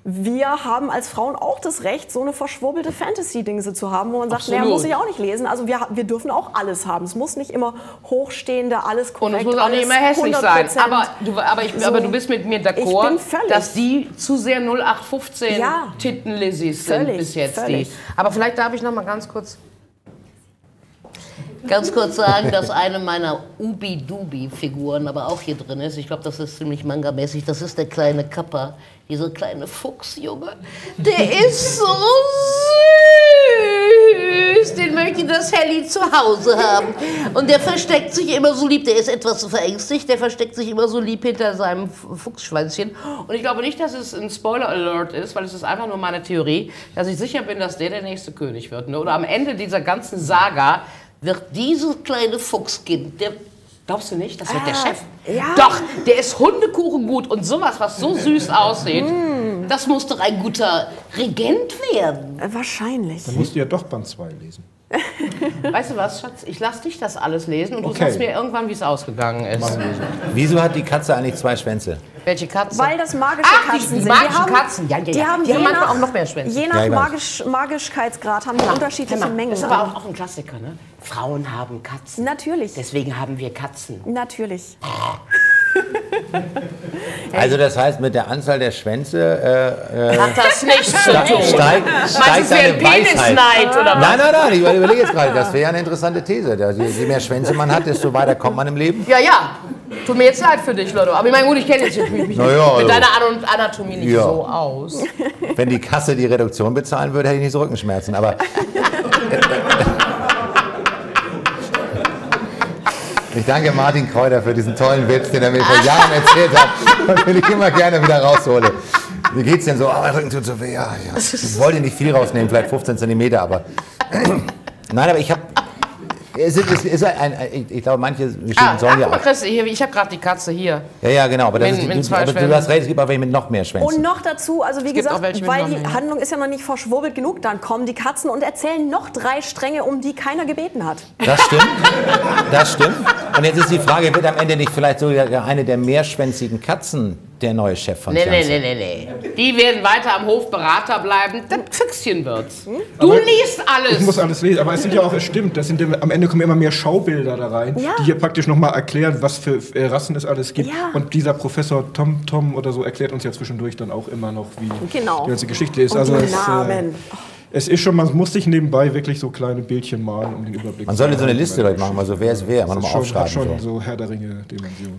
wir haben als Frauen auch das Recht, so eine verschwurbelte Fantasy-Dingse zu haben, wo man sagt, naja, muss ich auch nicht lesen. Also wir, wir dürfen auch alles haben. Es muss nicht immer hochstehende, alles Und korrekt, es muss auch nicht immer hässlich sein. 100%. Aber du, aber, ich, So. aber du bist mit mir d'accord, dass die zu sehr 0815 Ja. Tittenlissis sind bis jetzt. völlig. Die. Aber vielleicht darf ich noch mal ganz kurz Ganz kurz sagen, dass eine meiner Ubi-Dubi-Figuren aber auch hier drin ist. Ich glaube, das ist ziemlich mangamäßig. Das ist der kleine Kappa, dieser kleine Fuchsjunge. Der ist so süß. Den möchte das Helly zu Hause haben. Und der versteckt sich immer so lieb. Der ist etwas verängstigt. Der versteckt sich immer so lieb hinter seinem F- Fuchsschwänzchen. Und ich glaube nicht, dass es ein Spoiler-Alert ist, weil es ist einfach nur meine Theorie, dass ich sicher bin, dass der der nächste König wird. Ne? Oder am Ende dieser ganzen Saga wird dieses kleine Fuchskind, der Glaubst du nicht? Das wird der Chef. ja. Doch, der ist Hundekuchen gut und sowas, was so süß [LAUGHS] aussieht. Das muss doch ein guter Regent werden. Wahrscheinlich. Dann musst du ja doch Band 2 lesen. [LAUGHS] Weißt du was, Schatz? Ich lass dich das alles lesen und du Okay. sagst mir irgendwann, wie es ausgegangen ist. Wieso hat die Katze eigentlich zwei Schwänze? Welche Katze? Weil das magische Ach, die- Katzen die sind. magischen die haben, Katzen. Ja, ja, ja. Die haben, Die haben manchmal nach- auch noch mehr Schwänze. Je nach Ja. Magisch, Magischkeitsgrad haben die unterschiedliche mal, Mengen. Das ist aber auch, auch ein Klassiker, ne? Frauen haben Katzen. Natürlich. Deswegen haben wir Katzen. Natürlich. [LAUGHS] Also das heißt, mit der Anzahl der Schwänze äh, äh, Hat das nichts zu steigt, tun. steigt, deine ein Weisheit. Oder was? Nein, nein, nein, ich überlege jetzt gerade, das wäre ja eine interessante These. Je mehr Schwänze man hat, desto weiter kommt man im Leben. Ja, ja. Tut mir jetzt leid für dich, Leute. Aber ich meine, gut, ich kenne jetzt mich mich Na ja, mit also. deiner An- Anatomie nicht Ja. so aus. Wenn die Kasse die Reduktion bezahlen würde, hätte ich nicht so Rückenschmerzen. Aber [LAUGHS] ich danke Martin Kräuter für diesen tollen Witz, den er mir vor Jahren erzählt hat und den ich immer gerne wieder raushole. Wie geht's denn so? Oh, mein Rücken tut so weh. Ja, ja. Ich wollte nicht viel rausnehmen, vielleicht 15 Zentimeter, aber [LAUGHS] nein, aber ich habe es ist, es ist ein, ein, ich, ich glaube, manche Geschichten Ah, ach, sollen ja auch. Chris, hier, ich habe gerade die Katze hier. Ja, ja, genau. Aber, das Mit- ist, zwei aber du hast recht, es gibt auch welche mit noch mehr Schwänzen. Und noch dazu, also wie gesagt, weil die mehr. Handlung ist ja noch nicht verschwurbelt genug, dann kommen die Katzen und erzählen noch drei Stränge, um die keiner gebeten hat. Das stimmt. Das stimmt. Und jetzt ist die Frage, wird am Ende nicht vielleicht sogar eine der mehrschwänzigen Katzen der neue Chef von Nee, nee, Fernsehen? nee, nee, nee. Die werden weiter am Hof Berater bleiben. Das Füchschen wird's. Hm? Du Aber liest Ich muss alles. alles lesen, aber es sind ja auch, es stimmt, das sind, am Ende kommen immer mehr Schaubilder da rein, Ja. die hier praktisch nochmal erklären, was für äh, Rassen es alles gibt. Ja. Und dieser Professor Tom Tom oder so erklärt uns ja zwischendurch dann auch immer noch, wie Genau. die ganze Geschichte ist. Und also die es, Namen. es ist schon, man muss sich nebenbei wirklich so kleine Bildchen malen, um den Überblick Man sollte so eine. Liste vielleicht machen, mal so wer ist wer, man Das nochmal ist schon, hat aufschreiben. schon So. so Herr der Ringe-Dimension.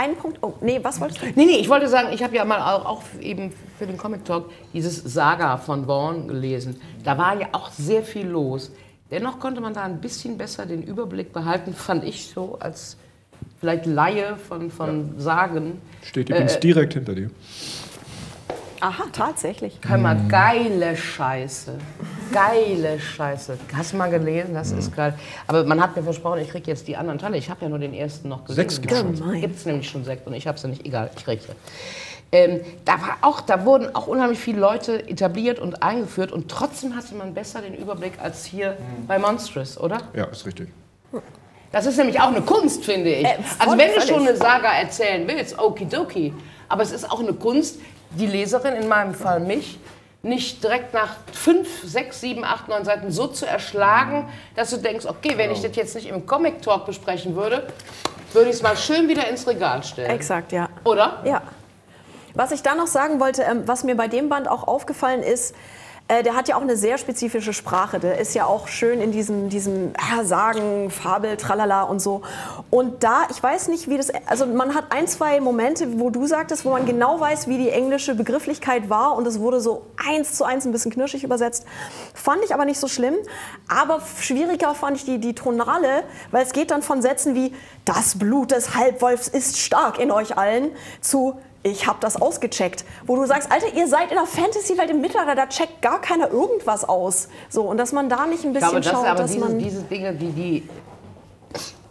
Ein, ein Punkt, oh, nee, was wolltest du? Nee, nee, ich wollte sagen, ich habe ja mal auch, auch eben für den Comic Talk dieses Saga von Vaughn gelesen. Da war ja auch sehr viel los. Dennoch konnte man da ein bisschen besser den Überblick behalten, fand ich so, als vielleicht Laie von, von Sagen. Steht Äh, übrigens direkt hinter dir. Aha, tatsächlich. Hör mal, geile Scheiße. Geile Scheiße. Hast du mal gelesen? Das ist geil. Aber man hat mir versprochen, ich kriege jetzt die anderen Teile. Ich habe ja nur den ersten noch gelesen. Sechs gibt's schon. Gemein. Gibt es nämlich schon sechs und ich habe sie nicht. Egal, ich kriege sie. Ähm, da, war auch, da wurden auch unheimlich viele Leute etabliert und eingeführt und trotzdem hatte man besser den Überblick als hier bei Monstrous, oder? Ja, ist richtig. Das ist nämlich auch eine Kunst, finde ich. Äh, voll, also wenn du schon eine Saga erzählen willst, okidoki. Aber es ist auch eine Kunst, die Leserin, in meinem Fall mich, nicht direkt nach fünf, sechs, sieben, acht, neun Seiten so zu erschlagen, dass du denkst, okay, wenn ich das jetzt nicht im Comic Talk besprechen würde, würde ich es mal schön wieder ins Regal stellen. Exakt, ja. Oder? Ja. Was ich dann noch sagen wollte, ähm, was mir bei dem Band auch aufgefallen ist, äh, der hat ja auch eine sehr spezifische Sprache. Der ist ja auch schön in diesem, diesem äh, Sagen, Fabel, Tralala und so. Und da, ich weiß nicht, wie das, also man hat ein, zwei Momente, wo du sagtest, wo man genau weiß, wie die englische Begrifflichkeit war und es wurde so eins zu eins ein bisschen knirschig übersetzt. Fand ich aber nicht so schlimm. Aber schwieriger fand ich die, die Tonale, weil es geht dann von Sätzen wie, das Blut des Halbwolfs ist stark in euch allen, zu, ich habe das ausgecheckt. Wo du sagst, Alter, ihr seid in der Fantasy-Welt im Mittelalter, da checkt gar keiner irgendwas aus. So, und dass man da nicht ein Ich bisschen glaube, das, schaut, aber dass diese, man... diese Dinge, die, die,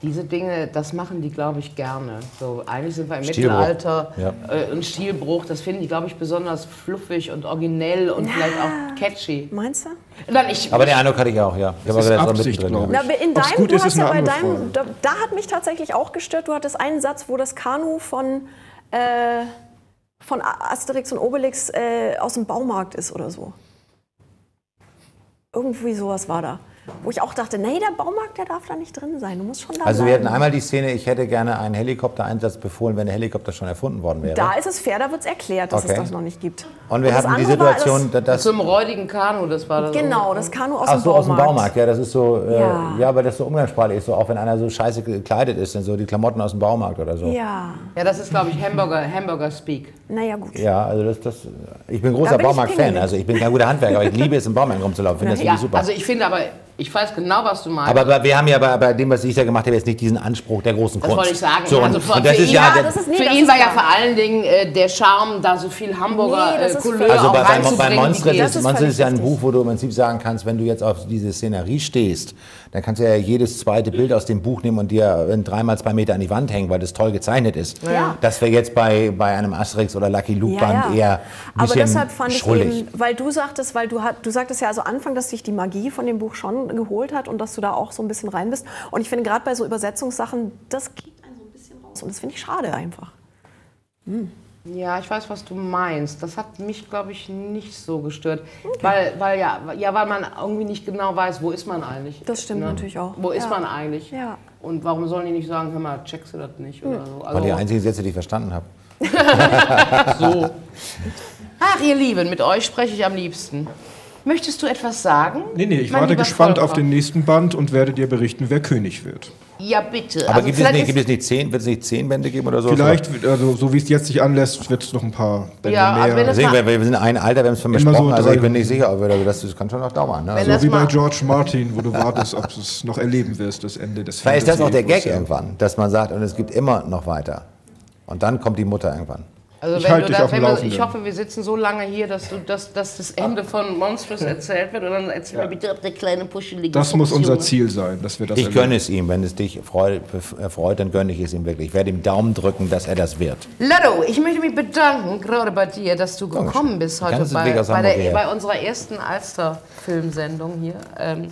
diese Dinge, das machen die, glaube ich, gerne. So, eigentlich sind wir im Stilbruch. Mittelalter Ja. äh, und Stilbruch, das finden die, glaube ich, besonders fluffig und originell und vielleicht auch catchy. Meinst du? Dann ich, Aber den Eindruck hatte ich auch, ja. Ich habe ist aber Absicht, ja. ich. Na, in deinem, gut du ist, hast ist ja eine bei andere deinem, da, da hat mich tatsächlich auch gestört. Du hattest einen Satz, wo das Kanu von, äh, von Asterix und Obelix äh, aus dem Baumarkt ist oder so. Irgendwie sowas war da. Wo ich auch dachte, nee, der Baumarkt, der darf da nicht drin sein. Du musst schon da Also wir bleiben. hatten einmal die Szene, ich hätte gerne einen Helikoptereinsatz befohlen, wenn der Helikopter schon erfunden worden wäre. Da ist es fair, da wird es erklärt, dass Okay. es das noch nicht gibt. Und wir das hatten die Situation, das- dass... Zum räudigen Kanu, das war das. Genau, das Kanu aus Ach dem so, aus dem Baumarkt. Baumarkt, ja, das ist so, äh, Ja. ja. aber das ist so umgangssprachlich ist so, auch wenn einer so scheiße gekleidet ist, dann so die Klamotten aus dem Baumarkt oder so. Ja, Ja, das ist, glaube ich, Hamburger, Hamburger Speak. naja gut. Ja, also das, das, ich bin großer Baumarkt-Fan, also ich bin kein guter Handwerker, aber ich liebe es, im Baumarkt rumzulaufen, finde [LAUGHS] das Ja, wirklich super. also ich finde aber, ich weiß genau, was du meinst. aber, aber wir haben ja bei, bei dem, was ich da gemacht habe, jetzt nicht diesen Anspruch der großen Das Kunst. wollte ich sagen. So, Also und, für- das ihn- ja, das nee, Für das war ja vor allen Dingen äh, der Charme, da so viel Hamburger Nee, das äh, Couleur völlig- Also auch bei, bei, bei geht. Das ist, völlig ist ja ein richtig. Buch, wo du im Prinzip sagen kannst, wenn du jetzt auf diese Szenerie stehst, dann kannst du ja jedes zweite Bild aus dem Buch nehmen und dir in dreimal zwei Meter an die Wand hängen, weil das toll gezeichnet ist. Ja. Das wäre jetzt bei, bei einem Asterix oder Lucky Luke Band eher ein Aber bisschen deshalb fand schrullig. ich eben, weil du sagtest, weil du, du sagtest ja also Anfang, dass dich die Magie von dem Buch schon geholt hat und dass du da auch so ein bisschen rein bist. Und ich finde gerade bei so Übersetzungssachen, das geht einen so ein bisschen raus. Und das finde ich schade einfach. Ja, ich weiß, was du meinst. Das hat mich, glaube ich, nicht so gestört. Weil, weil, ja, ja, weil man irgendwie nicht genau weiß, wo ist man eigentlich. Das stimmt natürlich auch. Wo ist Ja. man eigentlich? Ja. Und warum sollen die nicht sagen, hör mal, checkst du das nicht? Oder so. War die Also, einzigen Sätze, die ich verstanden habe. [LAUGHS] so. Ach, ihr Lieben, mit euch spreche ich am liebsten. Möchtest du etwas sagen? Nee, nee, ich Mein warte gespannt Volker? auf den nächsten Band und werde dir berichten, wer König wird. Ja, bitte. Aber Also gibt, es nicht, gibt es nicht zehn, wird es nicht zehn Bände geben oder so? Vielleicht, also so wie es jetzt sich anlässt, wird es noch ein paar Bände Ja, aber mehr. wenn das- Deswegen, wir, wir sind ein Alter, wir haben es schon Immer so besprochen, also ich bin nicht sicher, ob wir, das, das kann schon noch dauern. Ne? Also, so wie bei George Martin, wo du wartest, ob du es noch erleben wirst, das Ende des vielleicht ist das auch der Gag irgendwann, dass man sagt, und es gibt immer noch weiter. Und dann kommt die Mutter irgendwann. Also Ich wenn halte du dich da, auf dem Laufenden. ich hoffe, wir sitzen so lange hier, dass, du, dass, dass das Ende von Monstrous erzählt wird. Und dann erzähl mir bitte, ob der kleine puschelige Das muss unser Ziel sein, dass wir das Ich erleben. gönne es ihm, wenn es dich freut, erfreut, dann gönne ich es ihm wirklich. Ich werde ihm Daumen drücken, dass er das wird. Lado, ich möchte mich bedanken, gerade bei dir, dass du gekommen bist heute bei, bei, der, bei unserer ersten Alster-Filmsendung hier ähm,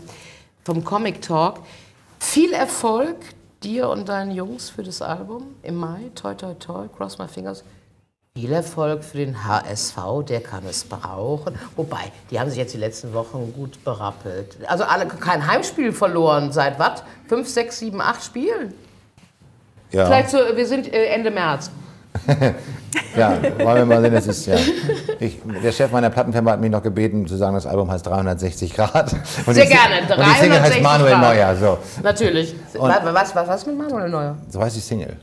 vom Comic Talk. Viel Erfolg dir und deinen Jungs für das Album im Mai. Toi, toi, toi, cross my fingers. Viel Erfolg für den HSV, der kann es brauchen. Wobei, die haben sich jetzt die letzten Wochen gut berappelt. Also alle kein Heimspiel verloren seit was? Fünf, sechs, sieben, acht Spielen? Ja, Vielleicht so, wir sind äh, Ende März. [LAUGHS] ja wollen wir mal sehen, das ist ja. Ich, der Chef meiner Plattenfirma hat mich noch gebeten, zu sagen, das Album heißt 360 Grad. Und Sehr die Sing- gerne, Und die Single heißt 360 Manuel Grad. Neuer. So. Natürlich. Was, was, was mit Manuel Neuer? so heißt die Single.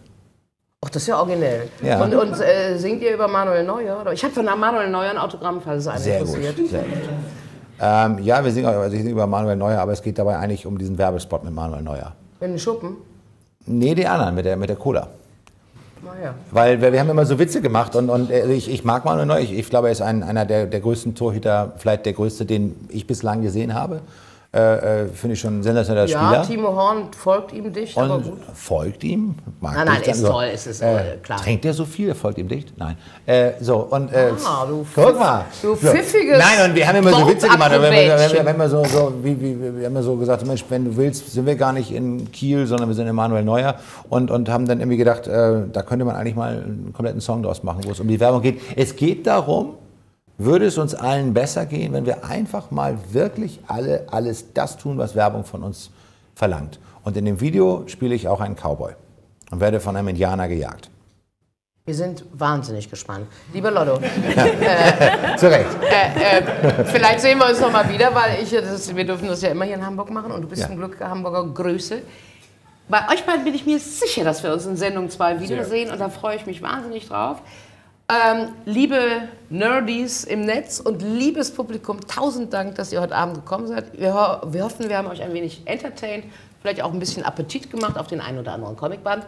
Ach, das ist ja originell. Ja. Und, und äh, singt ihr über Manuel Neuer? Oder? Ich habe von Manuel Neuer ein Autogramm, falls es einen Sehr gut. interessiert. Sehr gut. Ähm, ja, wir singen, also ich singe über Manuel Neuer, aber es geht dabei eigentlich um diesen Werbespot mit Manuel Neuer. In den Schuppen? Nee, die anderen mit der, mit der Cola. Naja. Weil wir, wir haben immer so Witze gemacht und, und äh, ich, ich mag Manuel Neuer. Ich, ich glaube, er ist ein, einer der, der größten Torhüter, vielleicht der größte, den ich bislang gesehen habe. Äh, äh, Finde ich schon ein sensationeller Ja, Spieler. Timo Horn folgt ihm dicht, aber und gut. folgt ihm. Mag Nein, nein, ist also, toll, es ist äh, toll, klar. Trinkt er so viel? Er folgt ihm dicht? Nein. Äh, so, und, äh, Ah, du guck mal. du so. pfiffiges Nein, und wir haben immer so Witze gemacht. Wir, wir, wir haben immer so, so, wie, wie, wir haben immer so gesagt, Mensch, wenn du willst, sind wir gar nicht in Kiel, sondern wir sind in Manuel Neuer. Und, und haben dann irgendwie gedacht, äh, da könnte man eigentlich mal einen kompletten Song draus machen, wo es um die Werbung geht. Es geht darum, würde es uns allen besser gehen, wenn wir einfach mal wirklich alle alles das tun, was Werbung von uns verlangt. Und in dem Video spiele ich auch einen Cowboy und werde von einem Indianer gejagt. Wir sind wahnsinnig gespannt. Lieber Lotto, [LAUGHS] [LAUGHS] Zu Recht. äh, äh, vielleicht sehen wir uns noch mal wieder, weil ich, das wir dürfen das ja immer hier in Hamburg machen und du bist Ja. zum Glück Hamburger Größe. Bei euch beiden bin ich mir sicher, dass wir uns in Sendung 2 wiedersehen und da freue ich mich wahnsinnig drauf. Ähm, liebe Nerdies im Netz und liebes Publikum, tausend Dank, dass ihr heute Abend gekommen seid. Wir, ho wir hoffen, wir haben euch ein wenig entertained, vielleicht auch ein bisschen Appetit gemacht auf den einen oder anderen Comicband.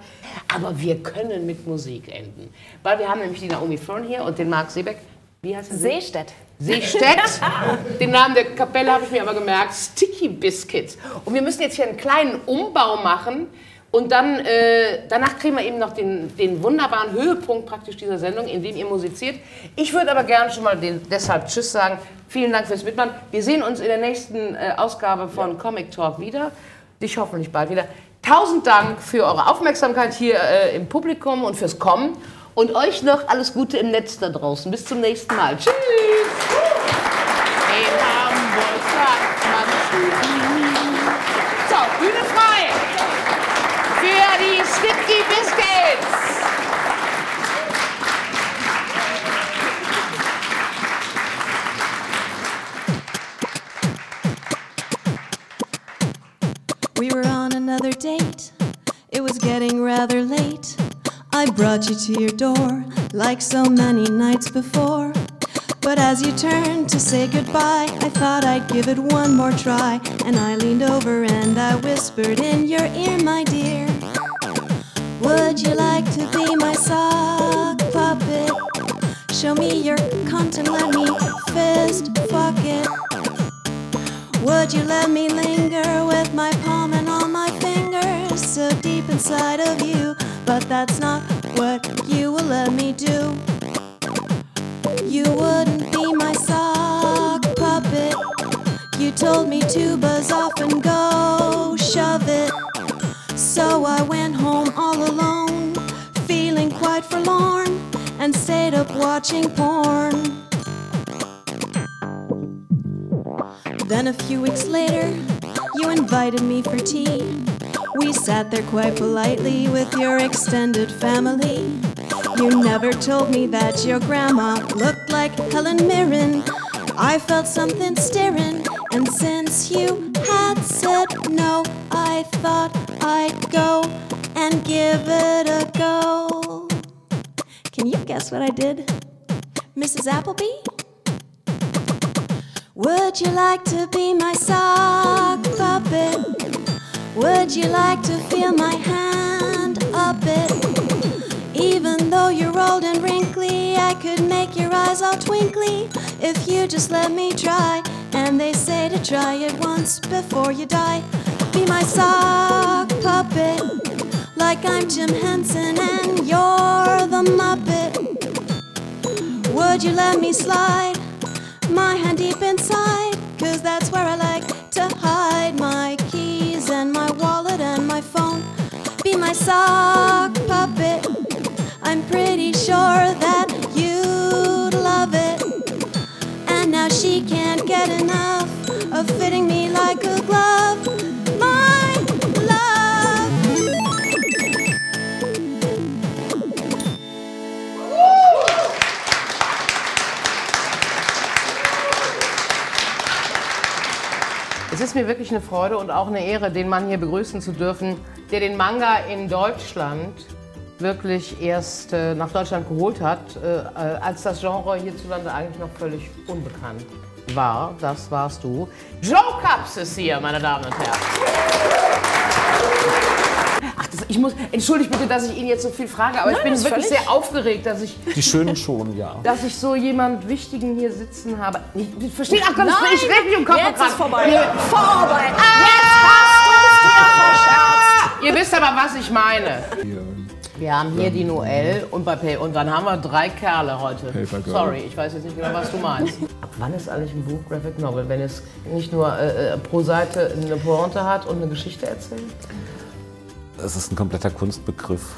Aber wir können mit Musik enden. Weil wir haben nämlich die Naomi Fern hier und den Marc Seebeck. Wie heißt er? Seestedt. Seestedt. [LAUGHS] Den Namen der Kapelle habe ich mir aber gemerkt. Sticky Biscuits. Und wir müssen jetzt hier einen kleinen Umbau machen. Und dann, äh, danach kriegen wir eben noch den, den wunderbaren Höhepunkt praktisch dieser Sendung, in dem ihr musiziert. Ich würde aber gerne schon mal den, deshalb Tschüss sagen. Vielen Dank fürs Mitmachen. Wir sehen uns in der nächsten äh, Ausgabe von Comic Talk wieder. Dich hoffentlich bald wieder. Tausend Dank für eure Aufmerksamkeit hier äh, im Publikum und fürs Kommen. Und euch noch alles Gute im Netz da draußen. Bis zum nächsten Mal. Tschüss. In Hamburg sagt man So, Bühne frei Sticky Biscuits. We were on another date. It was getting rather late. I brought you to your door like so many nights before. But as you turned to say goodbye, I thought I'd give it one more try. And I leaned over and I whispered in your ear, my dear. Would you like to be my sock puppet? Show me your cunt and let me fist fuck it. Would you let me linger with my palm and all my fingers so deep inside of you? But that's not what you will let me do. You wouldn't be my sock puppet. You told me to buzz off and go shove it. So I went home all alone, feeling quite forlorn, and stayed up watching porn. Then a few weeks later, you invited me for tea. We sat there quite politely with your extended family. You never told me that your grandma looked like Helen Mirren. I felt something stirring, and since you had said no, I thought I'd go and give it a go. Can you guess what I did? Mrs. Appleby? Would you like to be my sock puppet? Would you like to feel my hand up it? Even though you're old and wrinkly, I could make your eyes all twinkly if you just let me try. And they say to try it once before you die. Be my sock puppet, like I'm Jim Henson and you're the Muppet. Would you let me slide my hand deep inside? Cause that's where I like to hide my keys and my wallet and my phone. Be my sock puppet. Pretty sure that you'd love it. And now she can't get enough of fitting me like a glove. My love. Es ist mir wirklich eine Freude und auch eine Ehre, den Mann hier begrüßen zu dürfen, der den Manga in Deutschland wirklich erst äh, nach Deutschland geholt hat, äh, äh, als das Genre hierzulande eigentlich noch völlig unbekannt war. Das warst du. Joe Cups ist hier, meine Damen und Herren. Ach, das, ich muss, entschuldigt bitte, dass ich Ihnen jetzt so viel frage, aber Nein, ich bin wirklich völlig- sehr aufgeregt, dass ich Die Schönen schon, ja. [LAUGHS] dass ich so jemand Wichtigen hier sitzen habe. Ich, ich verstehe, ach Gott, Nein, ich rede mich um Kopf und jetzt ist vorbei. Ihr, Vorbei. Jetzt hast du es dir verscherzt. ihr wisst aber, was ich meine. Wir haben hier die Noelle und, bei Pay und dann haben wir drei Kerle heute. Paper Girl. Sorry, ich weiß jetzt nicht genau, was du meinst. Ab wann ist eigentlich ein Buch Graphic Novel, wenn es nicht nur äh, äh, pro Seite eine Pointe hat und eine Geschichte erzählt? Es ist ein kompletter Kunstbegriff.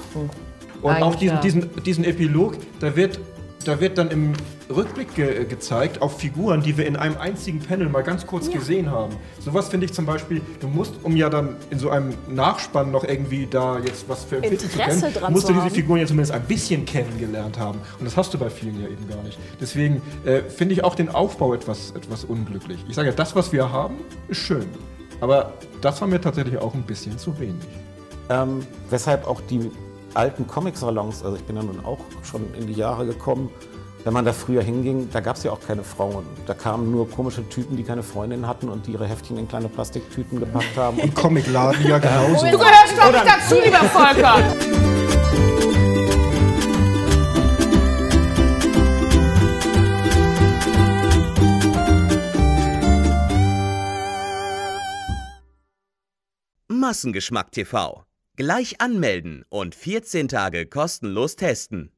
Und auch Eigentlich diesen, ja. diesen, diesen Epilog, da wird, da wird dann im Rückblick ge gezeigt auf Figuren, die wir in einem einzigen Panel mal ganz kurz gesehen haben. Sowas finde ich zum Beispiel, du musst, um ja dann in so einem Nachspann noch irgendwie da jetzt was für empfinden zu können, dran musst zu du diese haben. Figuren ja zumindest ein bisschen kennengelernt haben. Und das hast du bei vielen ja eben gar nicht. Deswegen äh, finde ich auch den Aufbau etwas, etwas unglücklich. Ich sage ja, das, was wir haben, ist schön. Aber das war mir tatsächlich auch ein bisschen zu wenig. Ähm, weshalb auch die alten Comic-Salons, also ich bin ja nun auch schon in die Jahre gekommen, wenn man da früher hinging, da gab es ja auch keine Frauen. Da kamen nur komische Typen, die keine Freundin hatten und die ihre Heftchen in kleine Plastiktüten gepackt haben. Im Comicladen ja genauso. Du gehörst doch nicht dazu, lieber Volker! Massengeschmack TV. Gleich anmelden und 14 Tage kostenlos testen.